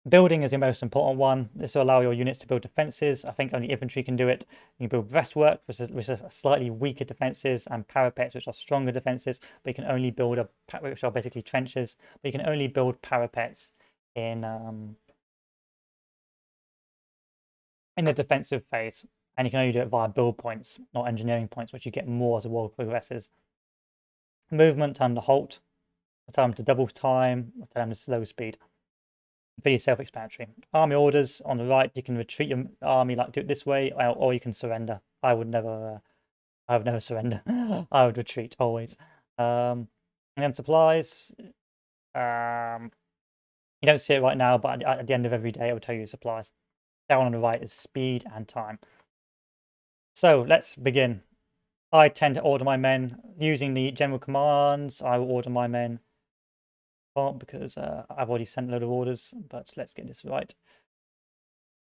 Building is the most important one. This will allow your units to build defenses. I think only infantry can do it. You can build breastwork, which which is slightly weaker defenses, and parapets, which are stronger defenses. But you can only build a which are basically trenches. But you can only build parapets in um, in the defensive phase and you can only do it via build points, not engineering points, which you get more as the world progresses. Movement and the halt. Them to double time, them to slow speed. Pretty self-explanatory. Army orders on the right, you can retreat your army, like do it this way, or you can surrender. I would never, uh, I would never surrender. I would retreat always. Um, and then supplies. Um, you don't see it right now, but at the end of every day, it will tell you supplies. Down on the right is speed and time. So let's begin. I tend to order my men using the general commands. I will order my men not because uh, I've already sent a load of orders, but let's get this right.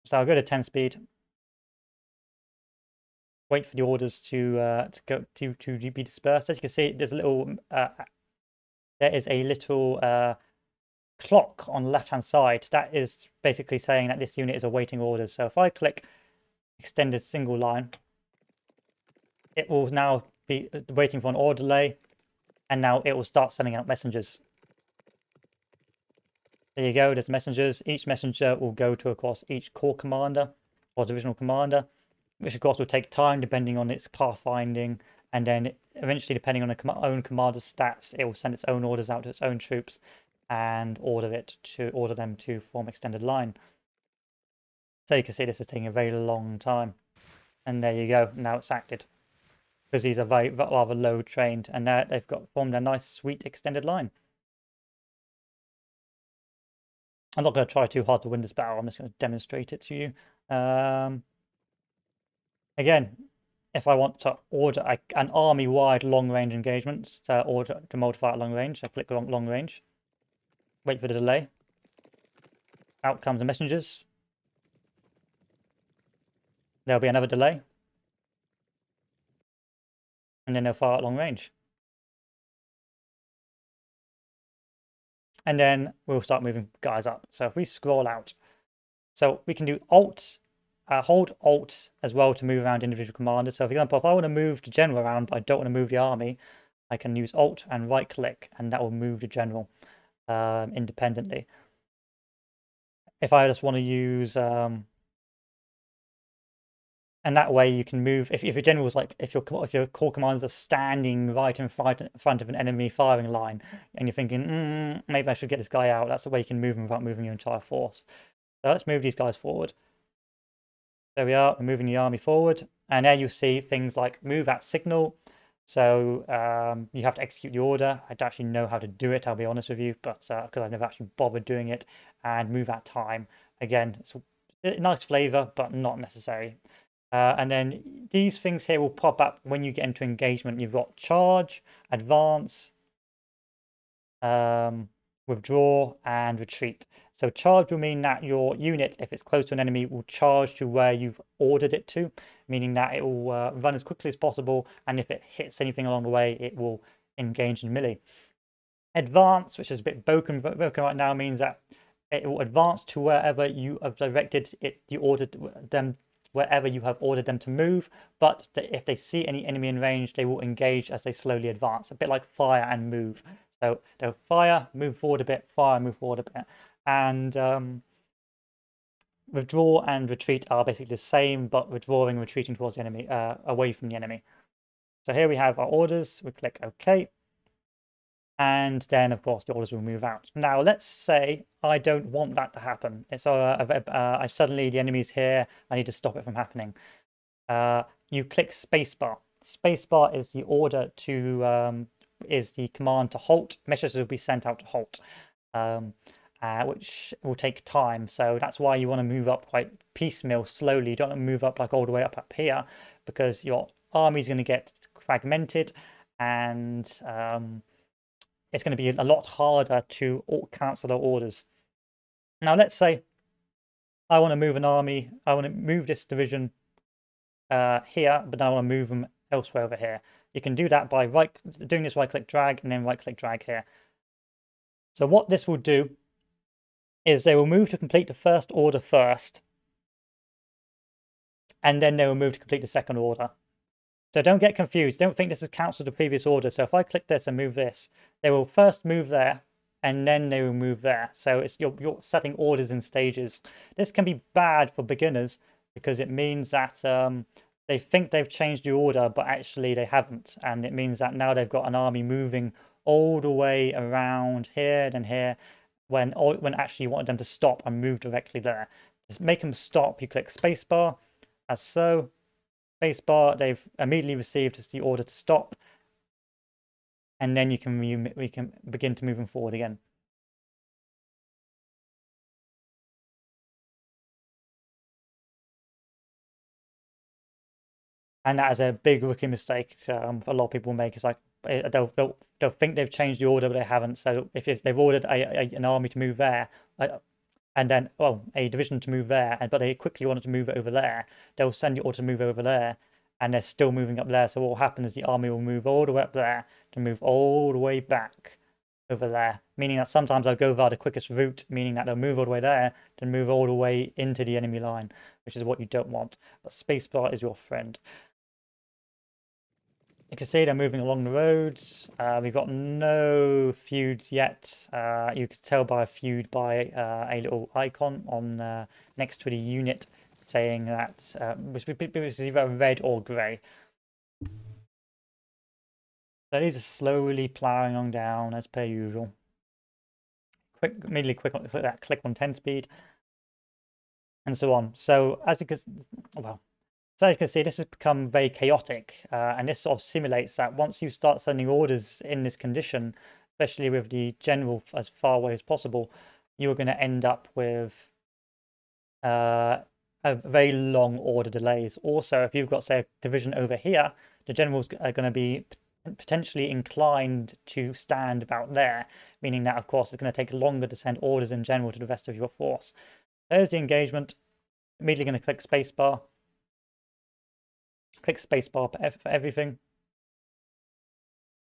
So I'll go to 10 speed. Wait for the orders to uh, to go to to be dispersed. As you can see, there's a little uh, there is a little uh, clock on the left hand side, that is basically saying that this unit is awaiting orders. So if I click extended single line, it will now be waiting for an order delay and now it will start sending out messengers. There you go, there's messengers. Each messenger will go to, of course, each corps commander or divisional commander, which of course will take time depending on its pathfinding. And then eventually, depending on its own commander's stats, it will send its own orders out to its own troops and order it to order them to form extended line. So you can see this is taking a very long time. And there you go, now it's acted. Because these are very rather low trained and now they've got formed a nice sweet extended line. I'm not going to try too hard to win this battle. I'm just going to demonstrate it to you. Um, again, if I want to order a, an army-wide long-range engagement, to order to modify at long range, I click on long range, wait for the delay. Out comes the messengers. There'll be another delay. And then they'll fire at long range. And then we'll start moving guys up. So if we scroll out, so we can do Alt, uh, hold Alt as well to move around individual commanders. So for example, if I want to move the general around, but I don't want to move the army, I can use Alt and right click, and that will move the general um, independently. If I just want to use um, and that way you can move if, if your general is like if your if your corps commanders are standing right in front, front of an enemy firing line and you're thinking mm, maybe i should get this guy out that's the way you can move them without moving your entire force. So let's move these guys forward. There we are we're moving the army forward. And there you see things like move at signal. So um, you have to execute the order. I don't actually know how to do it i'll be honest with you but because uh, i've never actually bothered doing it. And move at time. Again it's a nice flavor but not necessary uh, and then these things here will pop up when you get into engagement. You've got charge, advance, um, withdraw, and retreat. So charge will mean that your unit, if it's close to an enemy, will charge to where you've ordered it to, meaning that it will uh, run as quickly as possible. And if it hits anything along the way, it will engage in melee. Advance, which is a bit broken, broken right now, means that it will advance to wherever you have directed it, you ordered them wherever you have ordered them to move, but if they see any enemy in range, they will engage as they slowly advance, a bit like fire and move. So they'll fire, move forward a bit, fire, move forward a bit. And um, withdraw and retreat are basically the same, but withdrawing retreating towards the enemy, uh, away from the enemy. So here we have our orders, we click OK and then of course the orders will move out. Now let's say I don't want that to happen. It's uh, uh, I suddenly the enemy's here, I need to stop it from happening. Uh, you click spacebar. Spacebar is the order to, um, is the command to halt. Messages will be sent out to halt, um, uh, which will take time. So that's why you want to move up quite piecemeal, slowly. You don't want to move up like all the way up up here because your army is going to get fragmented and um, it's going to be a lot harder to cancel their orders. Now, let's say I want to move an army, I want to move this division uh, here, but now I want to move them elsewhere over here. You can do that by right doing this right click drag and then right click drag here. So what this will do is they will move to complete the first order first, and then they will move to complete the second order. So don't get confused. Don't think this is cancelled the previous order. So if I click this and move this, they will first move there and then they will move there. So it's you're, you're setting orders in stages. This can be bad for beginners because it means that um, they think they've changed the order, but actually they haven't. And it means that now they've got an army moving all the way around here and here when, when actually you wanted them to stop and move directly there. Just make them stop. You click spacebar as so spacebar, they've immediately received the order to stop, and then you can we can begin to move them forward again. And that is a big rookie mistake um, a lot of people make. It's like eh, they'll, they'll, they'll think they've changed the order, but they haven't. So if, if they've ordered a, a, an army to move there, and then well a division to move there and but they quickly wanted to move over there they'll send the order to move over there and they're still moving up there so what will happen is the army will move all the way up there to move all the way back over there, meaning that sometimes they'll go via the quickest route, meaning that they'll move all the way there, then move all the way into the enemy line, which is what you don't want. But spacebar is your friend. You can see they're moving along the roads. Uh, we've got no feuds yet. Uh, you can tell by a feud by uh, a little icon on uh, next to the unit saying that uh, it was either red or grey. So these are slowly ploughing on down as per usual. Quick, immediately quick on click that click on 10 speed, and so on. So as you can, well, so as you can see, this has become very chaotic, uh, and this sort of simulates that once you start sending orders in this condition, especially with the general as far away as possible, you're going to end up with uh, a very long order delays. Also, if you've got, say, a division over here, the generals are going to be potentially inclined to stand about there, meaning that, of course, it's going to take longer to send orders in general to the rest of your force. There's the engagement. Immediately going to click spacebar click spacebar for everything.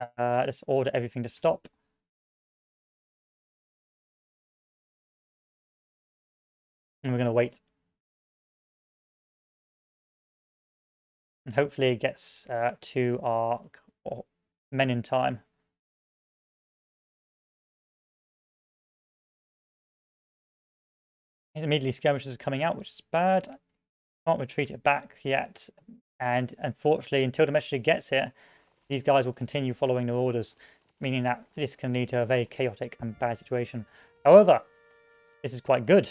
Uh, let's order everything to stop. And we're going to wait. And hopefully it gets uh, to our men in time. Immediately skirmishes are coming out, which is bad. Can't retreat it back yet. And unfortunately, until the messenger gets here, these guys will continue following their orders, meaning that this can lead to a very chaotic and bad situation. However, this is quite good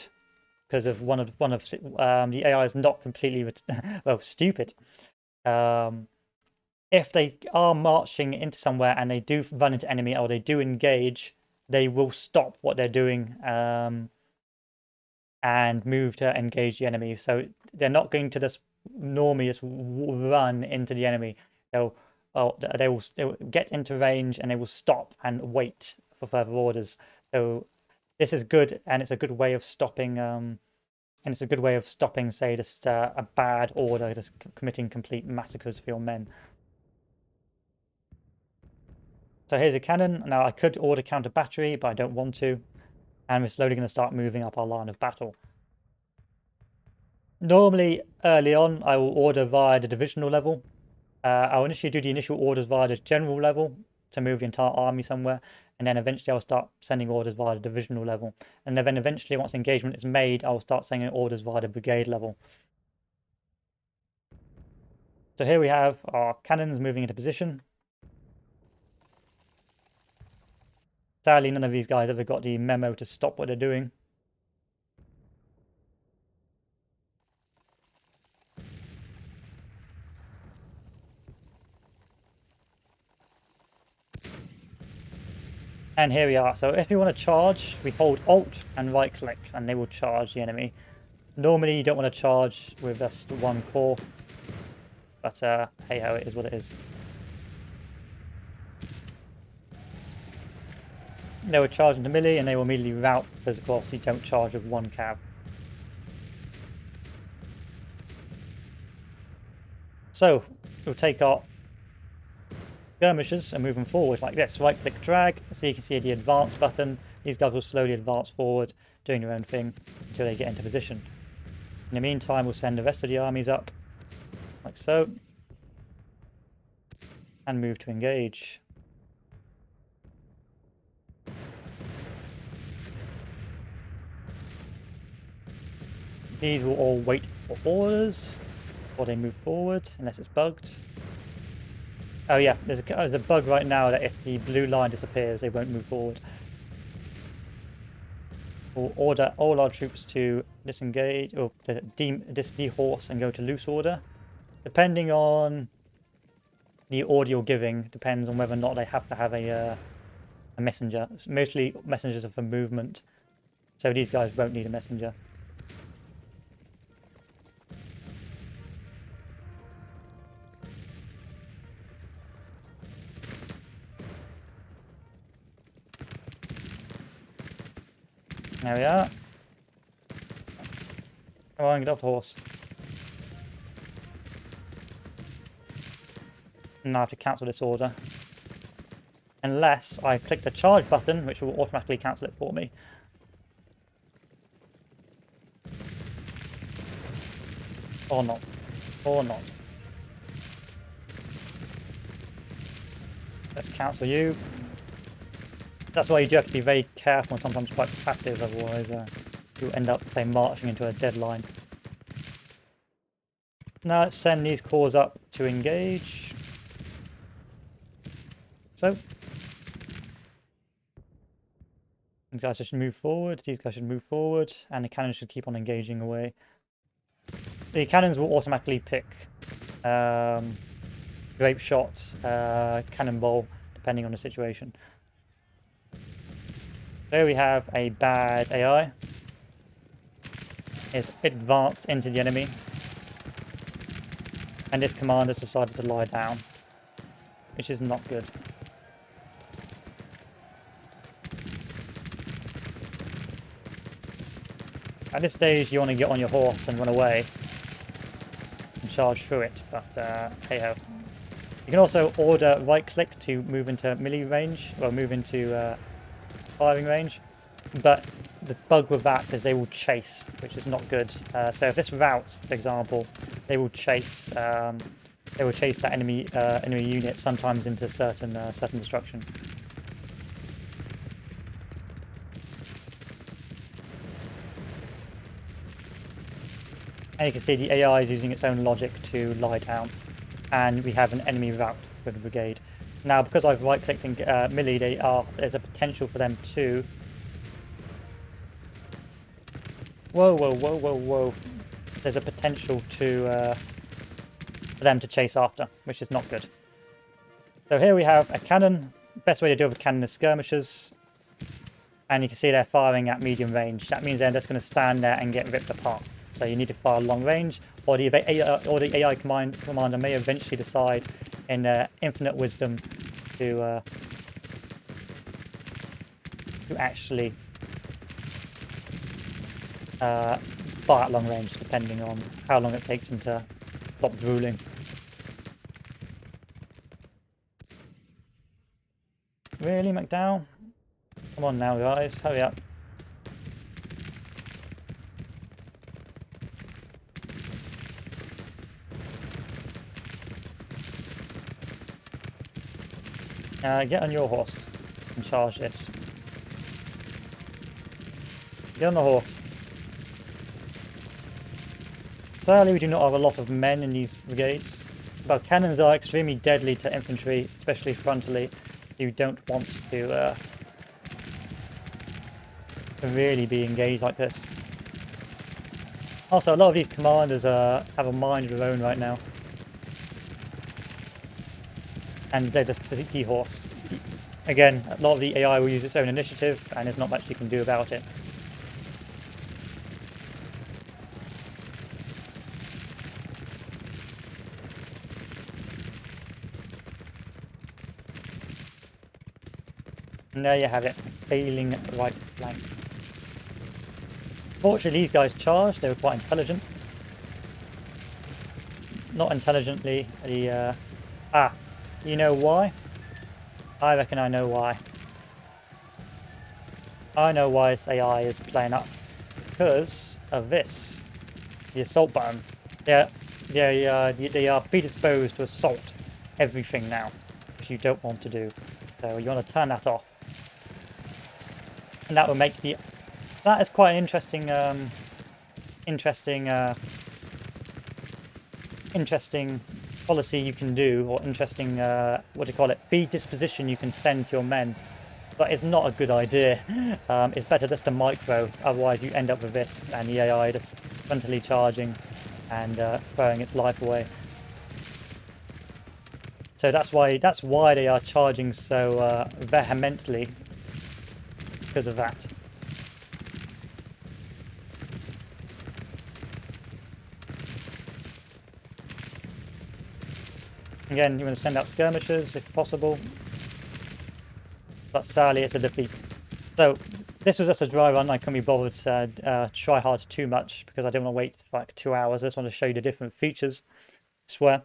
because of one of one of um, the AI is not completely well stupid. Um, if they are marching into somewhere and they do run into enemy or they do engage, they will stop what they're doing um, and move to engage the enemy. So they're not going to just normally just run into the enemy. They'll oh, they will they will get into range and they will stop and wait for further orders. So this is good, and it's a good way of stopping. Um, and it's a good way of stopping, say, just uh, a bad order, just committing complete massacres for your men. So here's a cannon. Now I could order counter battery, but I don't want to. And we're slowly going to start moving up our line of battle. Normally, early on, I will order via the divisional level. Uh, I'll initially do the initial orders via the general level to move the entire army somewhere, and then eventually I'll start sending orders via the divisional level. And then eventually, once engagement is made, I'll start sending orders via the brigade level. So here we have our cannons moving into position. Sadly, none of these guys ever got the memo to stop what they're doing. And here we are. So if you want to charge, we hold Alt and right click and they will charge the enemy. Normally you don't want to charge with just one corps. But uh, hey ho, it is what it is. They will charge into melee and they will immediately rout because of course you don't charge with one cab. So we'll take our skirmishers and moving forward like this. Right click drag, so you can see the advance button. These guys will slowly advance forward, doing their own thing until they get into position. In the meantime, we'll send the rest of the armies up, like so, and move to engage. These will all wait for orders before they move forward, unless it's bugged. Oh yeah, there's a, there's a bug right now that if the blue line disappears, they won't move forward. We'll order all our troops to disengage, or to de dis dehorse and go to loose order. Depending on the order you're giving, depends on whether or not they have to have a, uh, a messenger. Mostly messengers are for movement, so these guys won't need a messenger. There we are. Oh, Come on, get off the horse. Now I have to cancel this order. unless I click the charge button, which will automatically cancel it for me. Or not. Or not. Let's cancel you. That's why you do have to be very careful and sometimes quite passive, otherwise uh, you'll end up, say, marching into a deadline. Now let's send these corps up to engage. So. These guys should move forward, these guys should move forward, and the cannons should keep on engaging away. The cannons will automatically pick um, grape shot, uh, cannonball, depending on the situation. There we have a bad AI. It's advanced into the enemy. And this commander decided to lie down. Which is not good. At this stage you want to get on your horse and run away. And charge through it, but uh, hey ho. You can also order right click to move into melee range, or move into uh, firing range, but the bug with that is they will chase, which is not good. Uh, so if this route, for example, they will chase, um, they will chase that enemy uh, enemy unit sometimes into certain uh, certain destruction. And you can see the AI is using its own logic to lie down, and we have an enemy route for the brigade. Now, because I've right-clicked and uh, melee, they are, there's a potential for them to... Whoa, whoa, whoa, whoa, whoa. There's a potential to uh, for them to chase after, which is not good. So here we have a cannon. Best way to deal with cannon is skirmishers. And you can see they're firing at medium range. That means they're just going to stand there and get ripped apart. So you need to fire long range, or the, or the AI command, commander may eventually decide in uh, infinite wisdom to uh, to actually uh, fire at long range, depending on how long it takes him to stop drooling. Really, McDowell? Come on now, guys, hurry up. Uh, get on your horse and charge this. Get on the horse. Sadly, we do not have a lot of men in these brigades, but cannons are extremely deadly to infantry, especially frontally. You don't want to, uh, really be engaged like this. Also, a lot of these commanders uh, have a mind of their own right now. And they're just the horse. Again, a lot of the AI will use its own initiative, and there's not much you can do about it. And there you have it, failing right flank. Fortunately, these guys charged, they were quite intelligent. Not intelligently, the... Uh, ah, you know why? I reckon I know why. I know why this AI is playing up. Because of this. The assault button. They're, they, uh, they are predisposed to assault everything now. Which you don't want to do. So you want to turn that off. And that will make the... That is quite an interesting... Um, interesting... Uh, interesting policy you can do or interesting, uh, what do you call it, feed disposition you can send to your men. But it's not a good idea. Um, it's better just to micro, otherwise you end up with this and the AI just frontally charging and uh, throwing its life away. So that's why that's why they are charging so uh, vehemently because of that. Again, you want to send out skirmishers if possible. But sadly, it's a defeat. So, this was just a dry run. I couldn't be bothered to uh, try hard too much because I didn't want to wait like two hours. I just want to show you the different features. I swear.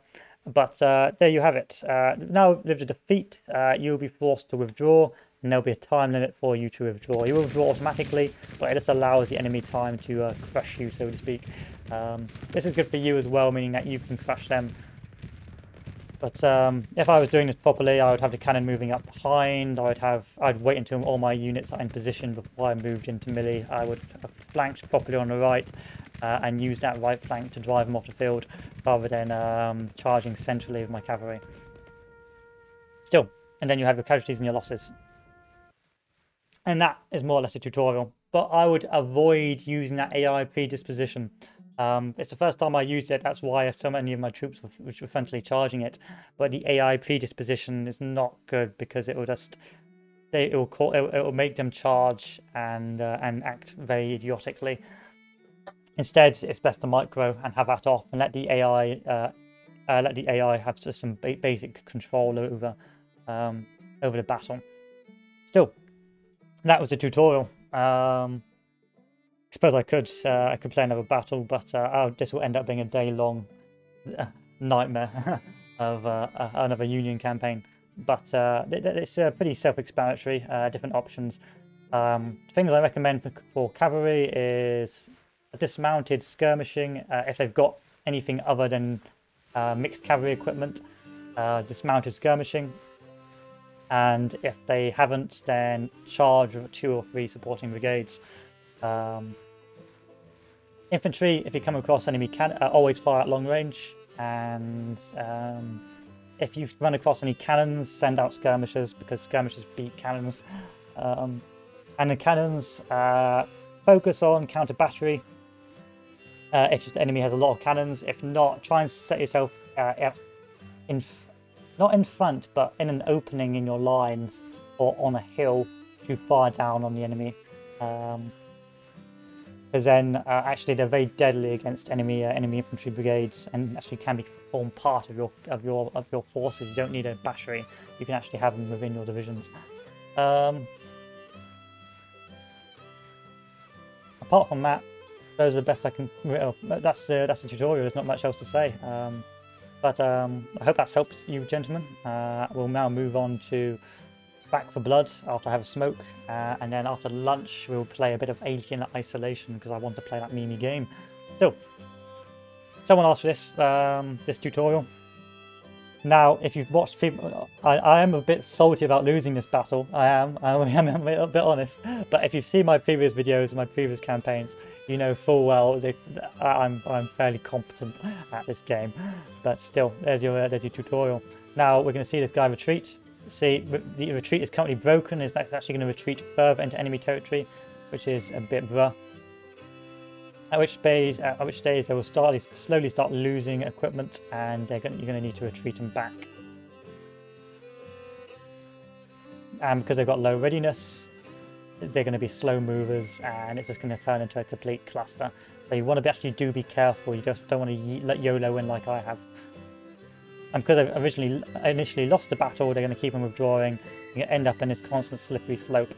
But uh, there you have it. Uh, now, with the defeat, uh, you'll be forced to withdraw, and there'll be a time limit for you to withdraw. You will withdraw automatically, but it just allows the enemy time to uh, crush you, so to speak. Um, this is good for you as well, meaning that you can crush them. But um, if I was doing this properly, I would have the cannon moving up behind. I would have, I'd wait until all my units are in position before I moved into melee. I would have flanked properly on the right uh, and use that right flank to drive them off the field rather than um, charging centrally with my cavalry. Still, and then you have your casualties and your losses. And that is more or less a tutorial. But I would avoid using that AI predisposition. Um, it's the first time I used it. That's why so many of my troops were, were essentially charging it. But the AI predisposition is not good because it will just they, it will call it, will make them charge and uh, and act very idiotically. Instead, it's best to micro and have that off and let the AI uh, uh, let the AI have just some ba basic control over um, over the battle. Still, that was a tutorial. Um, suppose I could uh, I could play another battle, but uh, oh, this will end up being a day long uh, nightmare of uh, another Union campaign. But uh, it's uh, pretty self-explanatory. different options. Um, things I recommend for, for cavalry is dismounted skirmishing if they've got anything other than mixed cavalry equipment. dismounted skirmishing and if they haven't, then charge with two or three supporting brigades. Um, infantry, if you come across enemy, can uh, always fire at long range, and um, if you run across any cannons, send out skirmishers because skirmishers beat cannons. Um, and the cannons uh, focus on counter battery. Uh, if the enemy has a lot of cannons, if not, try and set yourself uh, in not in front, but in an opening in your lines or on a hill to fire down on the enemy. Um, because then uh, actually they're very deadly against enemy uh, enemy infantry brigades and actually can be form part of your of your of your forces. You don't need a battery; you can actually have them within your divisions. Um, apart from that, those are the best I can. Well, that's uh, that's the tutorial. There's not much else to say. Um, but um, I hope that's helped you, gentlemen. Uh, we'll now move on to Back 4 Blood after I have a smoke, uh, and then after lunch we'll play a bit of Alien Isolation because I want to play that mini game. Still, someone asked for this um, this tutorial. Now, if you've watched, I, I am a bit salty about losing this battle. I am, I am, I'm a bit honest. But if you've seen my previous videos, my previous campaigns, you know full well that I'm I'm fairly competent at this game. But still, there's your there's your tutorial. Now we're going to see this guy retreat. See, the retreat is currently broken. Is that actually going to retreat further into enemy territory, which is a bit bruh. At which stage, at which stage they will start slowly start losing equipment, and they're going, you're going to need to retreat them back. And because they've got low readiness, they're going to be slow movers and it's just going to turn into a complete cluster. So you want to be, actually do be careful. You just don't want to let YOLO in like I have. And because I originally initially lost the battle, they're going to keep on withdrawing. To end up in this constant slippery slope.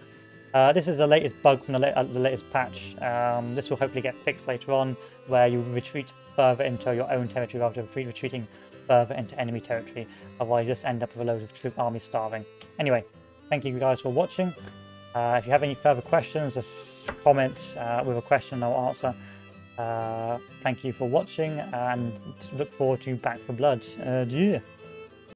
Uh, this is the latest bug from the, la uh, the latest patch. Um, this will hopefully get fixed later on, where you retreat further into your own territory rather than retreating further into enemy territory. Otherwise, you just end up with a load of troop armies starving. Anyway, thank you guys for watching. Uh, if you have any further questions, just comment uh, with a question I'll answer. Uh, thank you for watching and look forward to Back 4 Blood. Adieu.